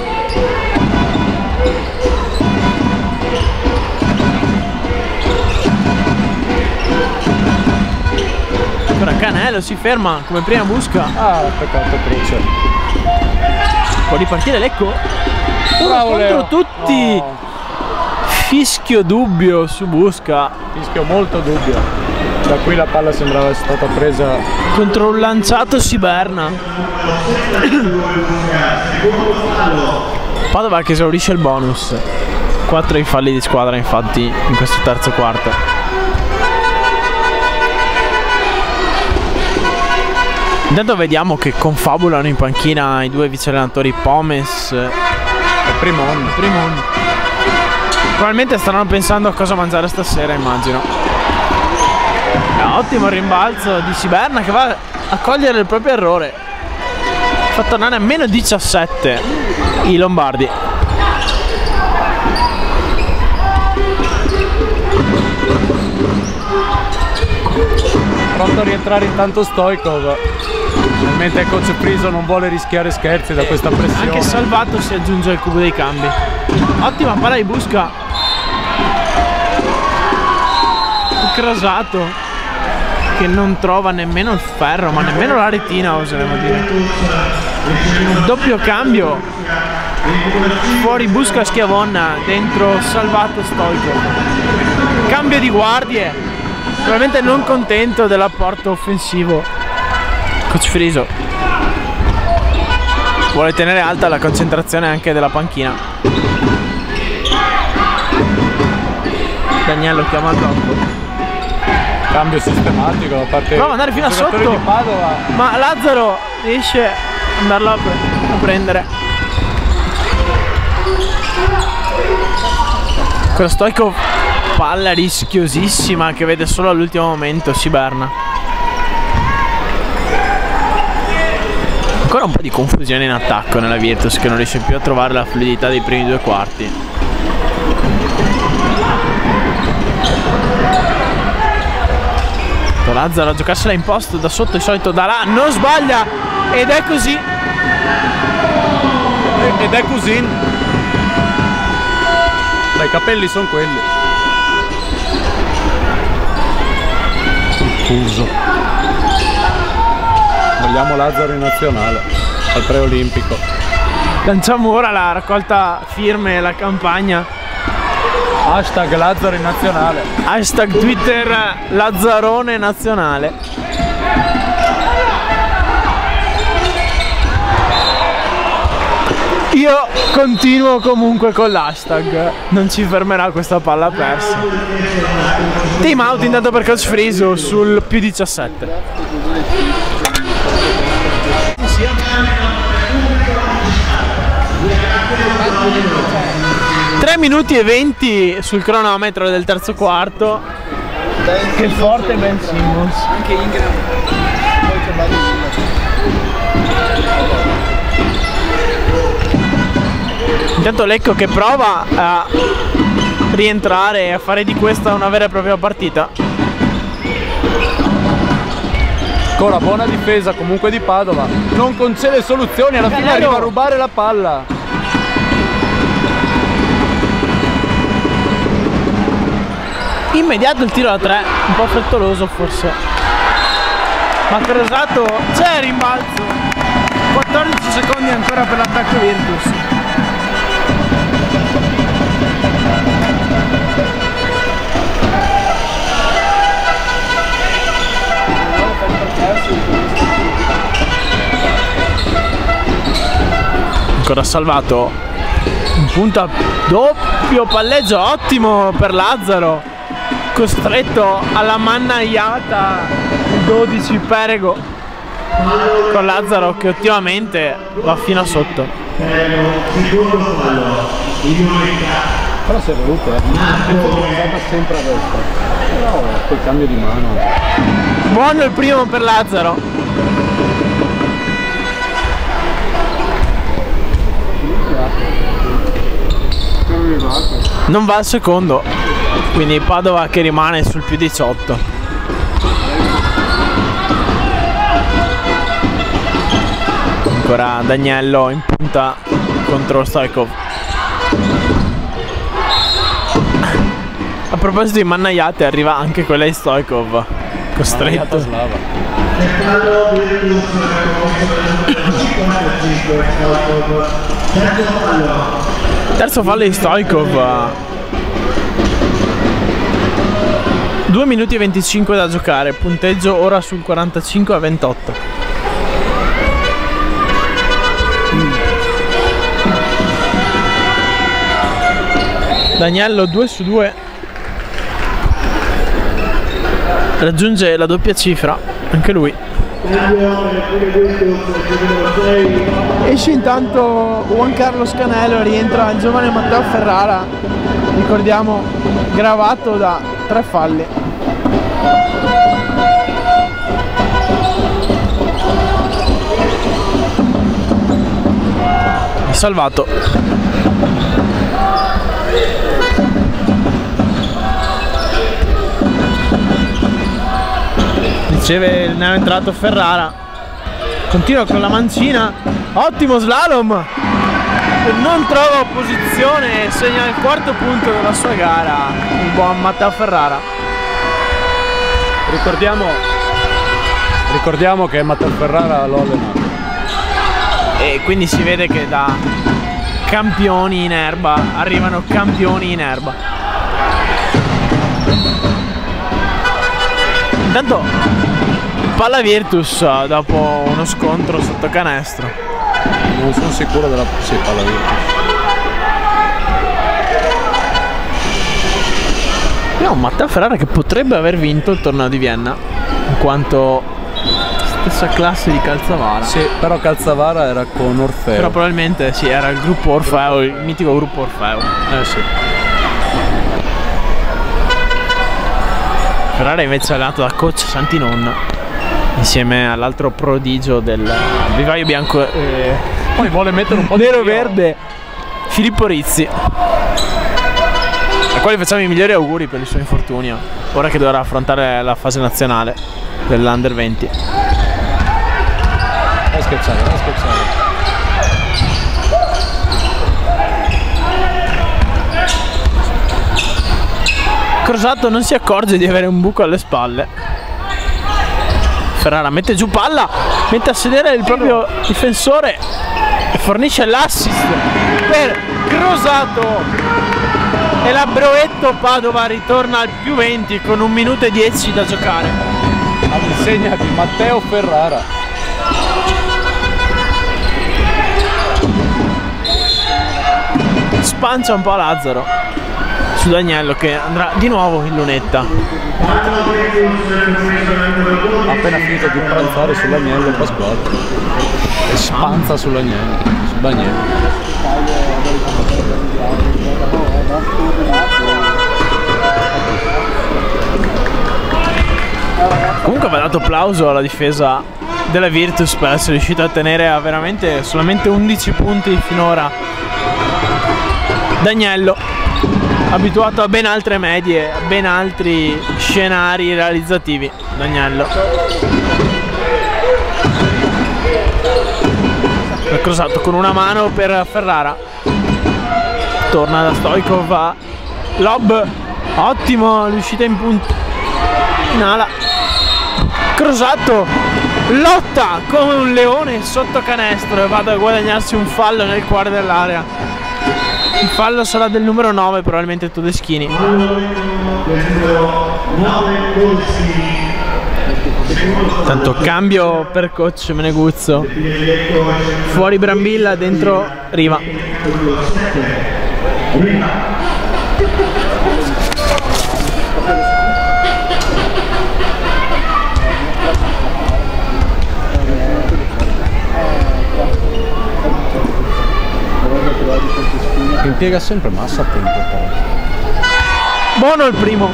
A: Ancora Canello si ferma come prima busca.
B: Ah, peccato croce.
A: Può ripartire Lecco? Uno
B: Bravo,
A: contro
B: Leo.
A: tutti.
B: No,
A: Fischio dubbio su Busca.
B: fischio molto dubbio. Da qui la palla sembrava stata presa
A: Contro un lanciato Siberna. Padova che esaurisce il bonus. 4 i falli di squadra infatti in questo terzo quarto. Intanto vediamo che confabulano in panchina i due vice allenatori Pomes e
B: il primo anno.
A: Primon. Probabilmente staranno pensando a cosa mangiare stasera, immagino. Ottimo rimbalzo di Siberna che va a cogliere il proprio errore. Fa tornare a meno 17 i Lombardi.
B: Pronto a rientrare intanto Stoikov. Mentre il coach Friso non vuole rischiare scherzi da questa pressione.
A: Anche Salvato si aggiunge al cubo dei cambi. Ottima palla di Busca. Crasato che non trova nemmeno il ferro, ma nemmeno la retina, oseremo dire. Doppio cambio. Fuori Busca Schiavonna, dentro Salvato Stoico. Cambio di guardie. Probabilmente non contento dell'apporto offensivo. Coach Friso vuole tenere alta la concentrazione anche della panchina. Daniello chiama il blocco.
B: Cambio sistematico da parte
A: Prova andare fino a sotto. Ma Lazzaro riesce ad andarlo a, pre- a prendere. Stoico palla rischiosissima che vede solo all'ultimo momento Siberna. Ancora un po' di confusione in attacco nella Virtus che non riesce più a trovare la fluidità dei primi due quarti. Lazzaro a giocarsela in posto da sotto il solito da là, non sbaglia ed è così.
B: Ed è così. Dai, i capelli sono quelli. Confuso. Vogliamo Lazzaro in nazionale al preolimpico.
A: Lanciamo ora la raccolta firme e la campagna.
B: Hashtag Lazzaro in nazionale.
A: Hashtag Twitter Lazzarone Nazionale. Io continuo comunque con l'hashtag. Non ci fermerà questa palla persa. Team out intanto per Coach Friso sul più 17. 3 minuti e 20 sul cronometro del terzo quarto. Che forte Ben Simmons.
C: Anche Ingram. Poi c'è Badio
A: Intanto Lecco che prova a rientrare e a fare di questa una vera e propria partita.
B: Ancora buona difesa comunque di Padova. Non concede soluzioni, alla fine arriva a rubare la palla.
A: Immediato il tiro da 3, un po' frettoloso forse. Ma Cresato c'è il rimbalzo. 14 secondi ancora per l'attacco Virtus. Ancora salvato. Un punta doppio palleggio ottimo per Lazzaro. Costretto alla mannaiata 12 Perego. Con Lazzaro che ottimamente va fino a sotto.
B: Però si è voluto, eh. Sempre a destra. Però quel cambio di mano.
A: Buono il primo per Lazzaro. Non va al secondo. Quindi Padova che rimane sul più 18. Ancora Daniello in punta contro Stoikov. A proposito di mannaiate arriva anche quella di Stoikov. Costretto. Terzo fallo di Stoikov. 2 minuti e 25 da giocare, punteggio ora sul 45 a 28. Daniello 2 su 2 raggiunge la doppia cifra, anche lui. Esce intanto Juan Carlos Canelo, rientra il giovane Matteo Ferrara, ricordiamo gravato da tre falli. Salvato. Riceve il neo entrato Ferrara. Continua con la mancina. Ottimo slalom. Non trova opposizione segna il quarto punto della sua gara. Il buon Matteo Ferrara.
B: Ricordiamo, ricordiamo che Matteo Ferrara l'ho allenato.
A: E quindi si vede che da campioni in erba arrivano campioni in erba. Intanto palla Virtus dopo uno scontro sotto canestro.
B: Non sono sicuro della sì, palla Virtus.
A: Un Matteo Ferrara che potrebbe aver vinto il torneo di Vienna, in quanto stessa classe di Calzavara.
B: Sì, però Calzavara era con Orfeo.
A: Però probabilmente sì, era il gruppo Orfeo, il mitico gruppo Orfeo.
B: Eh sì.
A: Ferrara invece è allenato da coach Santinon insieme all'altro prodigio del vivaio bianco eh,
B: Poi vuole mettere un po'
A: nero
B: di
A: verde Filippo Rizzi a quale facciamo i migliori auguri per il suo infortunio ora che dovrà affrontare la fase nazionale dell'Under 20
B: Vai scherzare, vai scherzare.
A: Crosato non si accorge di avere un buco alle spalle. Ferrara mette giù palla mette a sedere il proprio difensore e fornisce l'assist per Crosato e la Broetto Padova ritorna al più 20 con un minuto e 10 da giocare
B: All'insegna di Matteo Ferrara.
A: spancia un po' Lazzaro su Daniello che andrà di nuovo in lunetta
B: Ha appena finito di pranzare sull'agnello Pasquale. E spanza sull'agnello. Sull'agnello.
A: Comunque va dato applauso alla difesa della Virtus per essere riuscito a tenere a veramente solamente 11 punti finora. Dagnello, abituato a ben altre medie, a ben altri scenari realizzativi. Dagnello. Ha crossato con una mano per Ferrara. Torna da Stoikov. Lob. Ottimo, l'uscita in punta. In ala. Crosato lotta come un leone sotto canestro e vado a guadagnarsi un fallo nel cuore dell'area. Il fallo sarà del numero 9, probabilmente Todeschini. Tanto cambio per coach Meneguzzo. Fuori Brambilla, dentro Riva.
B: Impiega sempre massa a tempo però.
A: Buono il primo.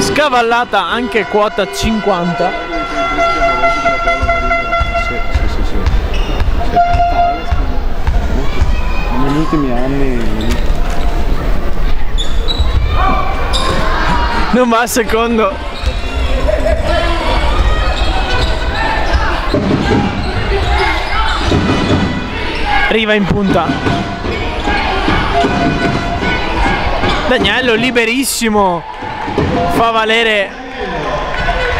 A: Scavallata anche quota 50.
B: Ultimi anni
A: Non va secondo. Riva in punta. Daniello liberissimo. Fa valere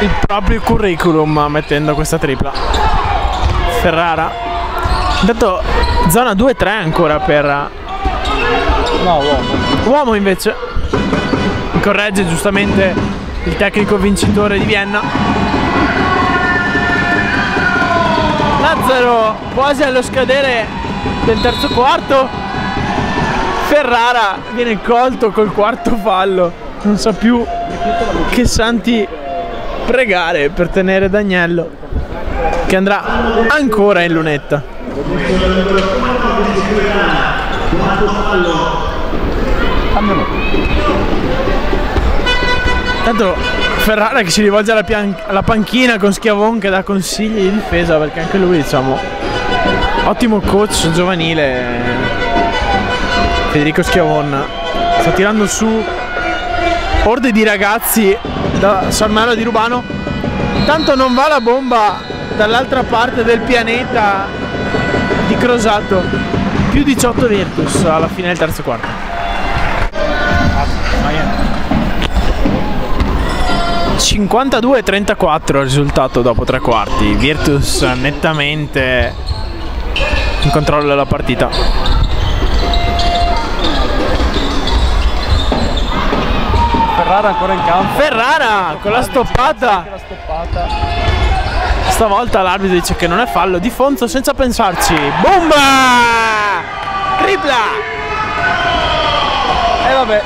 A: il proprio curriculum mettendo questa tripla. Ferrara. Intanto zona 2-3 ancora per
B: No, uomo.
A: uomo invece. Corregge giustamente il tecnico vincitore di Vienna. Lazzaro quasi allo scadere del terzo quarto. Ferrara viene colto col quarto fallo. Non sa più che santi pregare per tenere Dagnello che andrà ancora in lunetta. Tanto Ferrara che si rivolge alla, alla panchina con Schiavon che dà consigli di difesa perché anche lui diciamo ottimo coach giovanile Federico Schiavon sta tirando su orde di ragazzi da San Marino di Rubano. Tanto non va la bomba dall'altra parte del pianeta di Crosato più 18 Virtus alla fine del terzo quarto 52-34 il risultato dopo tre quarti Virtus nettamente in controllo della partita
B: Ferrara ancora in campo.
A: Ferrara con la stoppata
B: La stoppata.
A: Stavolta l'arbitro dice che non è fallo di Fonzo senza pensarci bomba tripla
B: E vabbè.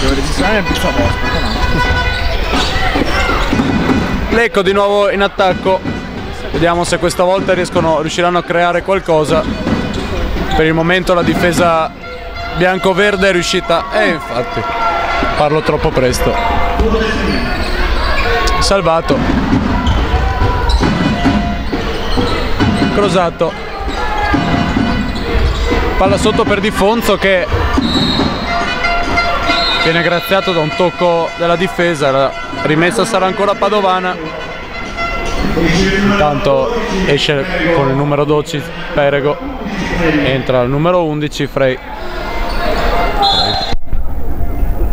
B: Devo registrare il pizza Lecco di nuovo in attacco. Vediamo se questa volta riescono, riusciranno a creare qualcosa. Per il momento la difesa bianco-verde è riuscita. E infatti, parlo troppo presto. Salvato. Crosato. Palla sotto per Di Fonzo che viene graziato da un tocco della difesa. La rimessa sarà ancora padovana. Intanto esce con il numero 12 Perego. Entra il numero 11 Frey.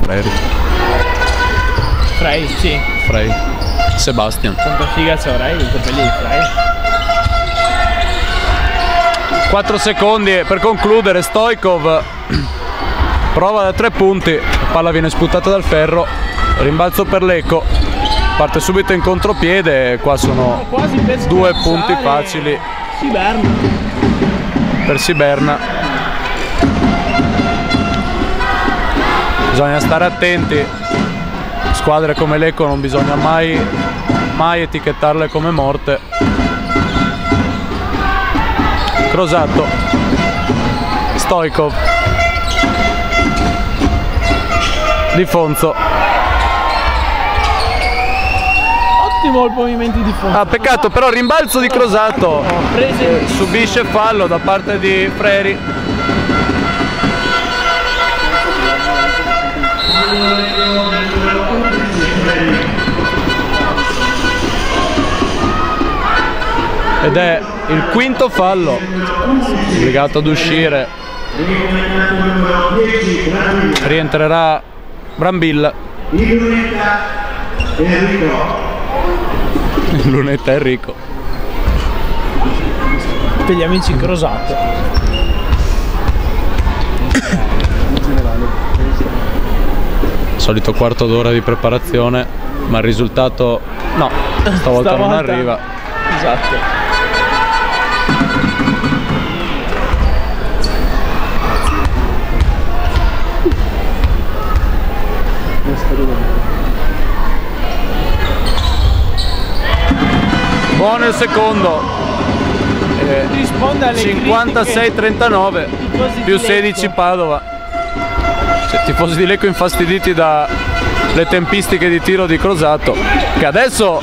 B: Frey.
A: Frey sì
B: Frey. Sebastian.
A: quanta figa ci avrai i capelli di Frey
B: 4 secondi per concludere. Stoikov prova da tre punti la palla viene sputata dal ferro rimbalzo per l'Eco parte subito in contropiede qua sono
A: quasi per
B: due punti facili.
A: Siberna.
B: Per Siberna. Bisogna stare attenti squadre come l'Eco non bisogna mai mai etichettarle come morte. Crosato. Stoikov Di Fonzo
A: ottimo il movimento di fondo
B: Ah peccato però rimbalzo di Crosato. Subisce fallo da parte di Freri Ed è il quinto fallo. Obbligato ad uscire. Rientrerà Brambilla. Lunetta Enrico.
A: Per gli amici Crosato
B: solito quarto d'ora di preparazione, ma il risultato no, stavolta, non
A: Stavolta-
B: arriva.
A: esatto
B: Buono il secondo. Eh,
A: risponde alle
B: 56-39
A: Tifosi
B: più
A: di
B: 16
A: Lecco.
B: Padova. Cioè, tifosi di Lecco infastiditi dalle tempistiche di tiro di Crosato che adesso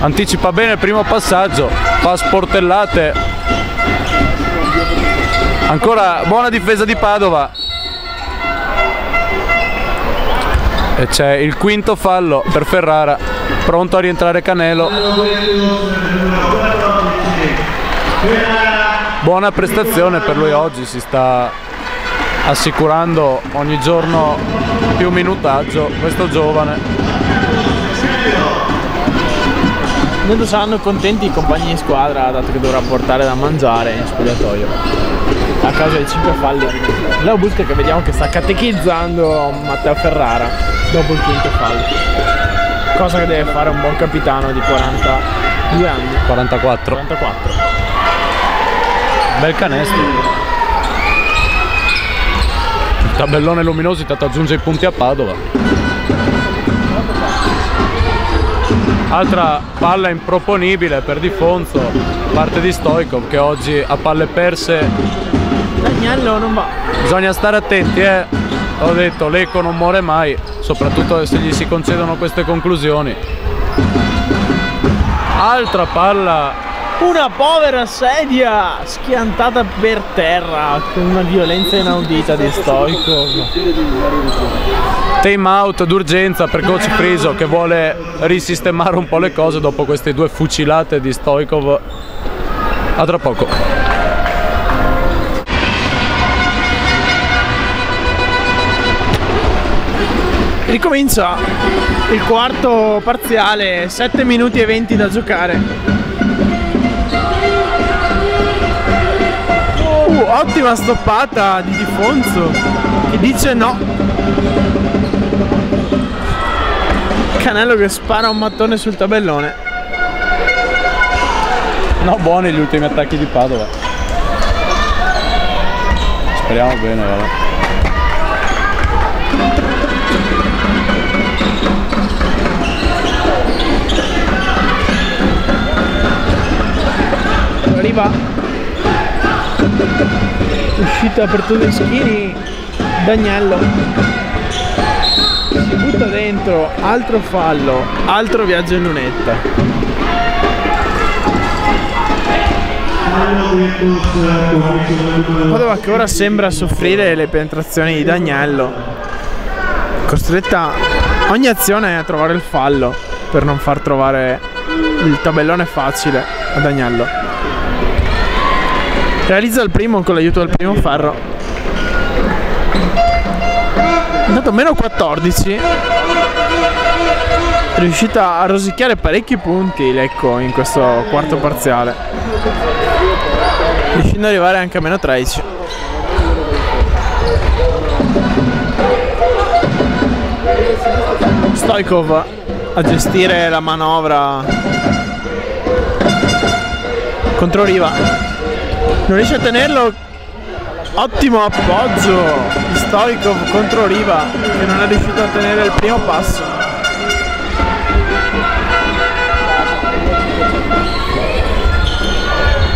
B: anticipa bene il primo passaggio, fa sportellate. Ancora buona difesa di Padova. E c'è il quinto fallo per Ferrara, pronto a rientrare Canelo. Buona prestazione per lui oggi, si sta assicurando ogni giorno più minutaggio questo giovane.
A: Intanto saranno contenti i compagni di squadra dato che dovrà portare da mangiare in spogliatoio a causa dei 5 falli Leo Busca che vediamo che sta catechizzando Matteo Ferrara dopo il quinto fallo cosa che deve fare un buon capitano di 42 anni.
B: 44
A: 44
B: bel canestro. Mm. Il tabellone luminoso intanto aggiunge i punti a Padova. Altra palla improponibile per Difonzo parte di Stoikov che oggi a palle perse.
A: Agnello non va.
B: Bisogna stare attenti eh. Ho detto l'eco non muore mai soprattutto se gli si concedono queste conclusioni. Altra palla
A: Una povera sedia schiantata per terra con una violenza inaudita di Stoikov.
B: Time out d'urgenza per coach Friso che vuole risistemare un po' le cose dopo queste due fucilate di Stoikov. A tra poco.
A: Ricomincia il quarto parziale, 7 minuti e 20 da giocare. Uh, ottima stoppata di Di Fonzo che dice no. Canello che spara un mattone sul tabellone.
B: No, buoni gli ultimi attacchi di Padova. Speriamo bene, vabbè.
A: Arriva. Uscita per tutti i schini. Dagnello si butta dentro. Altro fallo. Altro viaggio in lunetta. Padova che ora sembra soffrire le penetrazioni di Dagnello costretta ogni azione a trovare il fallo per non far trovare il tabellone facile a Dagnello Realizza il primo con l'aiuto del primo ferro. Andato meno 14. È riuscita a rosicchiare parecchi punti Lecco in questo quarto parziale. Riuscendo ad arrivare anche a meno 13. Stoikov a gestire la manovra contro Riva non riesce a tenerlo. Ottimo appoggio di Stoikov contro Riva che non è riuscito a tenere il primo passo.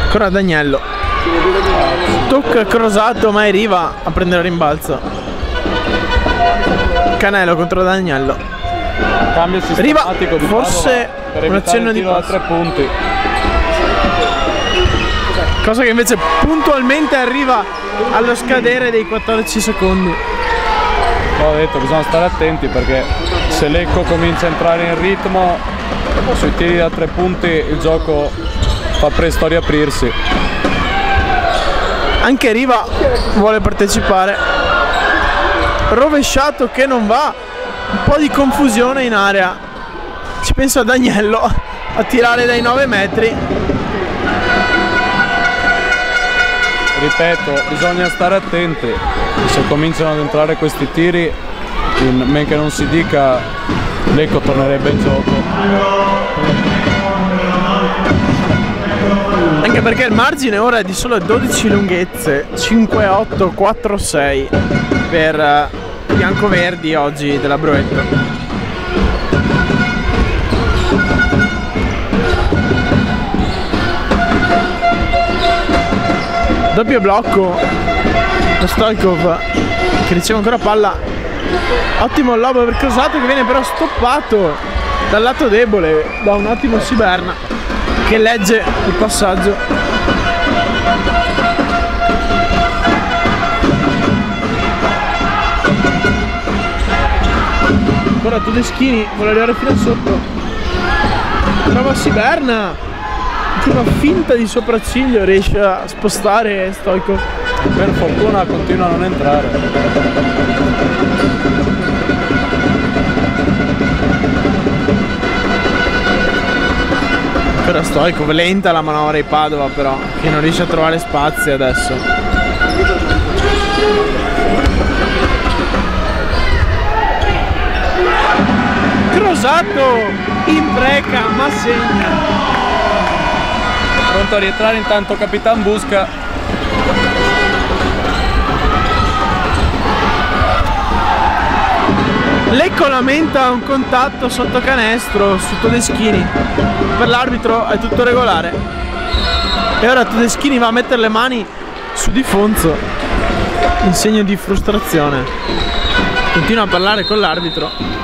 A: Ancora Dagnello tocca crosato ma è Riva a prendere il rimbalzo. Canelo contro Dagnello
B: Cambio
A: Riva,
B: sistematico di
A: forse un accenno di passo.
B: tre punti.
A: Cosa che invece puntualmente arriva allo scadere dei 14 secondi
B: Ho detto bisogna stare attenti perché se l'Ecco comincia a entrare in ritmo sui tiri da tre punti il gioco fa presto a riaprirsi.
A: Anche Riva vuole partecipare. Rovesciato che non va. Un po' di confusione in area. Ci pensa Dagnello a tirare dai 9 metri.
B: Ripeto, bisogna stare attenti. Se cominciano ad entrare questi tiri, in men che non si dica, l'Ecco tornerebbe in gioco.
A: Anche perché il margine ora è di solo 12 lunghezze. 5-8, 4-6 per eh, biancoverdi oggi della Broetto. Doppio blocco da Stoikov che riceve ancora palla. Ottimo lobo per Crosato che viene però stoppato dal lato debole da un ottimo Siberna che legge il passaggio. Ancora Todeschini vuole arrivare fino a sotto. Trova Siberna. Tira finta di sopracciglio, riesce a spostare Stoikov.
B: Per fortuna continua a non entrare.
A: Ancora Stoikov, lenta la manovra di Padova però, che non riesce a trovare spazi adesso. Crosato impreca ma segna.
B: Pronto a rientrare intanto Capitan Busca.
A: Lecco lamenta un contatto sotto canestro su Todeschini. Per l'arbitro è tutto regolare. E ora Todeschini va a mettere le mani su Di Fonzo in segno di frustrazione. Continua a parlare con l'arbitro.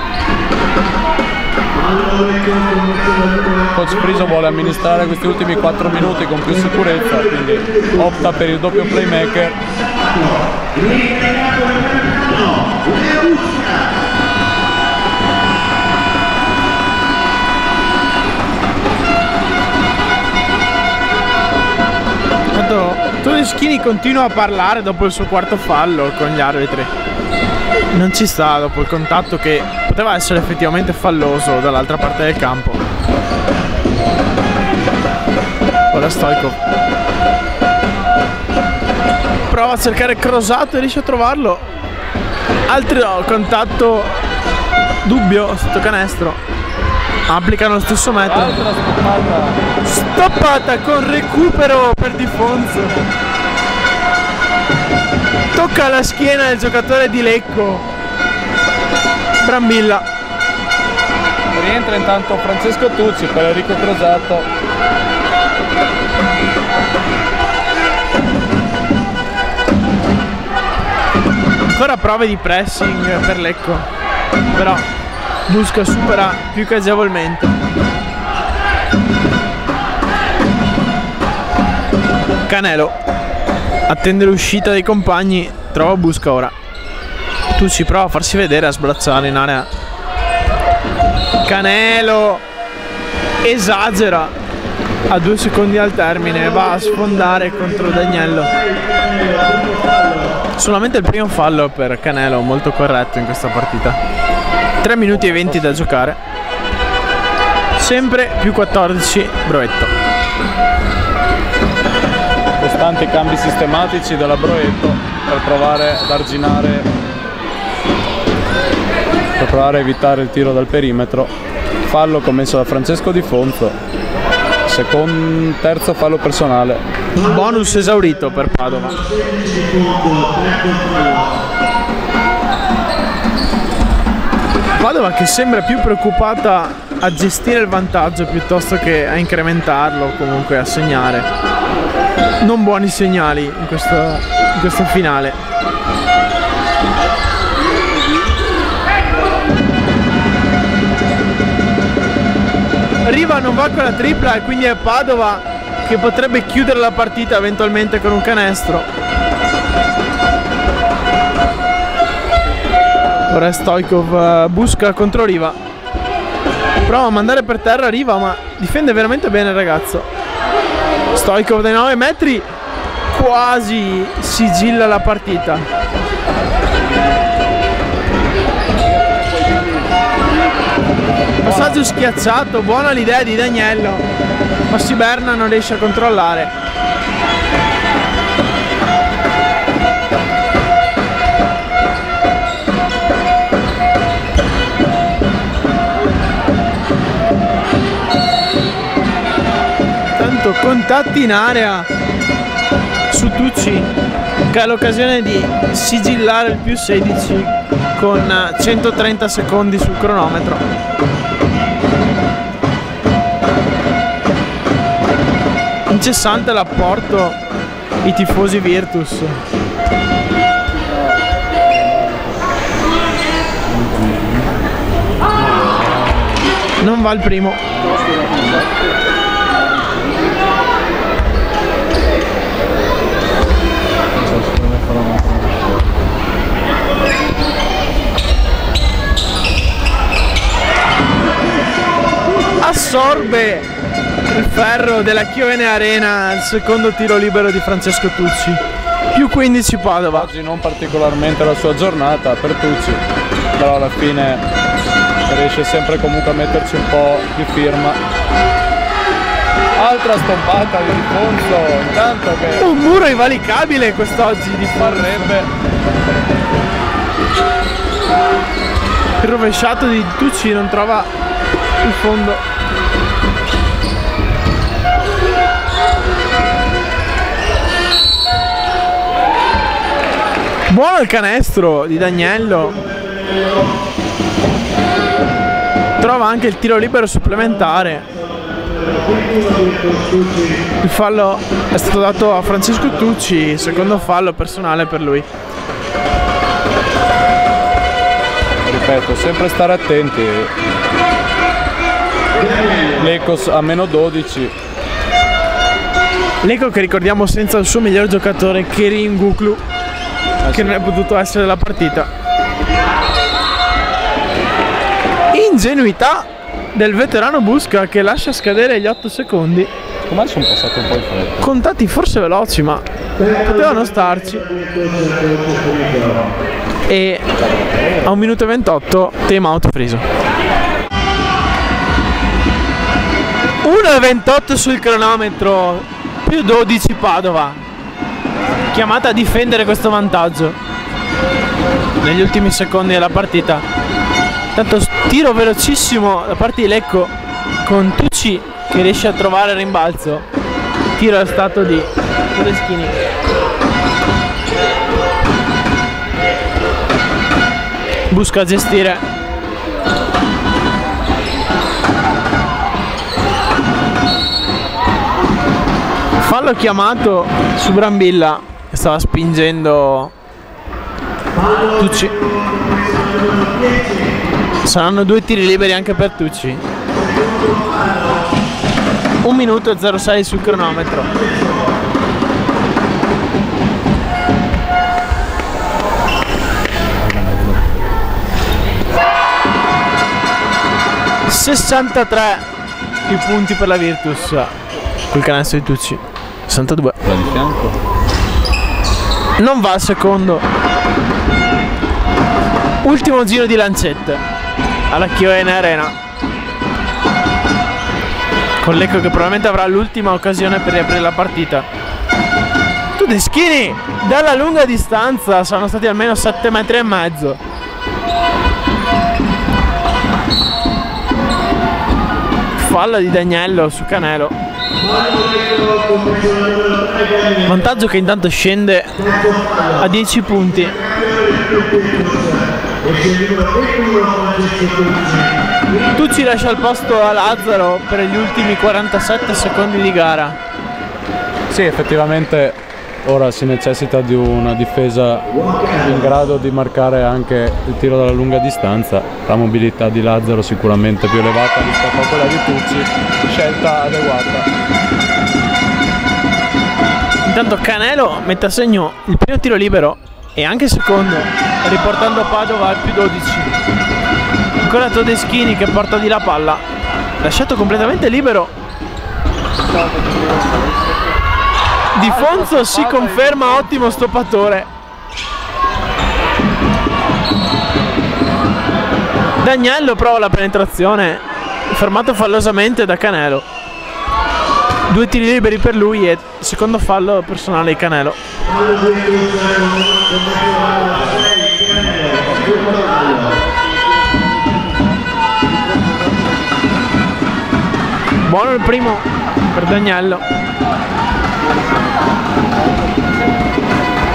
B: Coach Friso vuole amministrare questi ultimi 4 minuti con più sicurezza, quindi opta per il doppio playmaker.
A: Tanto Todeschini continua a parlare dopo il suo quarto fallo con gli arbitri. Non ci sta dopo il contatto che poteva essere effettivamente falloso dall'altra parte del campo. Ora Stoikov prova a cercare Crosato e riesce a trovarlo. Altro contatto dubbio sotto canestro. Applicano lo stesso metodo.
B: Stoppata
A: Stoppata con recupero per Di Fonzo. Tocca la schiena del giocatore di Lecco. Brambilla.
B: Rientra intanto Francesco Tucci per Enrico Crosato.
A: Ancora prove di pressing per Lecco. Però Busca supera più che agevolmente. Canelo attende l'uscita dei compagni, trova Busca ora. Tucci prova a farsi vedere a sbrazzare in area. Canelo esagera a due secondi al termine, va a sfondare contro Dagnello. Solamente il primo fallo per Canelo, molto corretto in questa partita. 3 minuti e 20 da giocare. Sempre più 14 Broetto.
B: Costanti cambi sistematici della Broetto per provare ad arginare per provare a evitare il tiro dal perimetro. Fallo commesso da Francesco Di Fonzo. Secondo, terzo fallo personale.
A: Bonus esaurito per Padova. Padova che sembra più preoccupata a gestire il vantaggio piuttosto che a incrementarlo, comunque a segnare. Non buoni segnali in questo, in questo finale. Riva non va con la tripla e quindi è Padova che potrebbe chiudere la partita eventualmente con un canestro. Ora Stoikov eh, busca contro Riva. Prova a mandare per terra Riva, ma difende veramente bene il ragazzo. Stoikov dai 9 metri quasi sigilla la partita. Passaggio schiacciato, buona l'idea di Daniello, ma Siberna non riesce a controllare. Tanto contatti in area su Tucci che ha l'occasione di sigillare il più 16 con 130 secondi sul cronometro. Incessante l'apporto i tifosi Virtus. Non va il primo. Assorbe il ferro della Chiovene Arena al secondo tiro libero di Francesco Tucci. Più 15 Padova.
B: Oggi non particolarmente la sua giornata per Tucci, però alla fine riesce sempre comunque a metterci un po' di firma. Altra stoppata di Fonzo, intanto che
A: Un muro invalicabile quest'oggi di
B: parrebbe
A: Il rovesciato di Tucci non trova il fondo. Buono il canestro di Dagnello. Mancava anche il tiro libero supplementare. Il fallo è stato dato a Francesco Tucci, secondo fallo personale per lui.
D: Ripeto, sempre stare attenti. L'Ecos a meno 12.
A: Lecco che ricordiamo senza il suo miglior giocatore Kerim Guklu che non è potuto essere della partita. Ingenuità del veterano Busca che lascia scadere gli 8 secondi.
D: Com'è sono passato un po' in fretta?
A: Contati forse veloci ma potevano starci. E a un minuto e 28 time out Friso. 1,28 sul cronometro, più 12 Padova. Chiamata a difendere questo vantaggio negli ultimi secondi della partita. Tanto tiro velocissimo da parte di Lecco con Tucci che riesce a trovare il rimbalzo. Tiro è stato di Tedeschini. Busca a gestire fallo chiamato su Brambilla che stava spingendo Tucci. Saranno due tiri liberi anche per Tucci. Un minuto e 06 sul cronometro. 63 i punti per la Virtus col canestro di Tucci 62
D: Quella di fianco.
A: non va al secondo. Ultimo giro di lancette. Alla Chioene Arena. Con Lecco che probabilmente avrà l'ultima occasione per riaprire la partita. Tudeschini dalla lunga distanza sono stati almeno 7 metri e mezzo. Fallo di Dagnello su Canelo vantaggio che intanto scende a 10 punti. Tucci lascia il posto a Lazzaro per gli ultimi 47 secondi di gara.
D: Sì, effettivamente ora si necessita di una difesa in grado di marcare anche il tiro dalla lunga distanza. La mobilità di Lazzaro sicuramente più elevata rispetto a quella di Tucci, scelta adeguata.
A: Intanto Canelo mette a segno il primo tiro libero e anche il secondo, riportando Padova al più 12. Ancora Todeschini che porta di la palla, lasciato completamente libero. Di Fonso si conferma ottimo stoppatore. Dagnello prova la penetrazione, fermato fallosamente da Canelo. Due tiri liberi per lui e secondo fallo personale di Canelo. Buono il primo per Dagnello.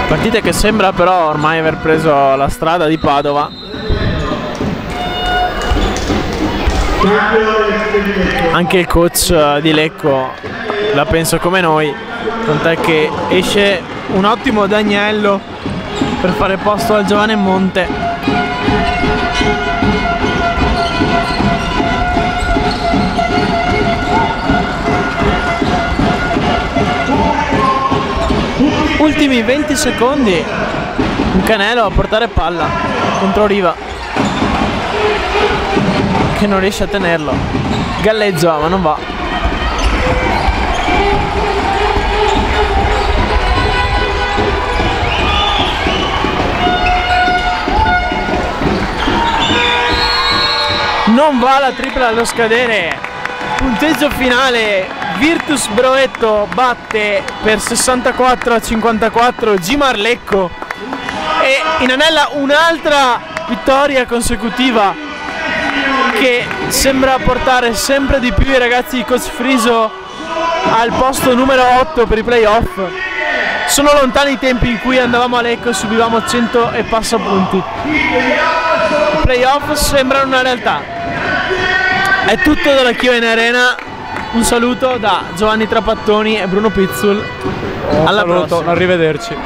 A: Partita che sembra però ormai aver preso la strada di Padova. Anche il coach di Lecco la pensa come noi, tant'è che esce un ottimo Dagnello per fare posto al giovane Monte. Ultimi 20 secondi, un canelo a portare palla contro Riva che non riesce a tenerlo. Galleggia ma non va. Non va la tripla allo scadere. Punteggio finale. Virtus Broetto batte per 64 a 54 Gimar Lecco e inanella un'altra vittoria consecutiva che sembra portare sempre di più i ragazzi di Coach Friso al posto numero 8 per i playoff. Sono lontani i tempi in cui andavamo a Lecco e subivamo 100 e passa punti. I playoff sembrano una realtà. È tutto dalla Chiovene Arena. Un saluto da Giovanni Trapattoni e Bruno Pizzul.
B: Un
A: Alla
B: saluto,
A: prossima.
B: arrivederci.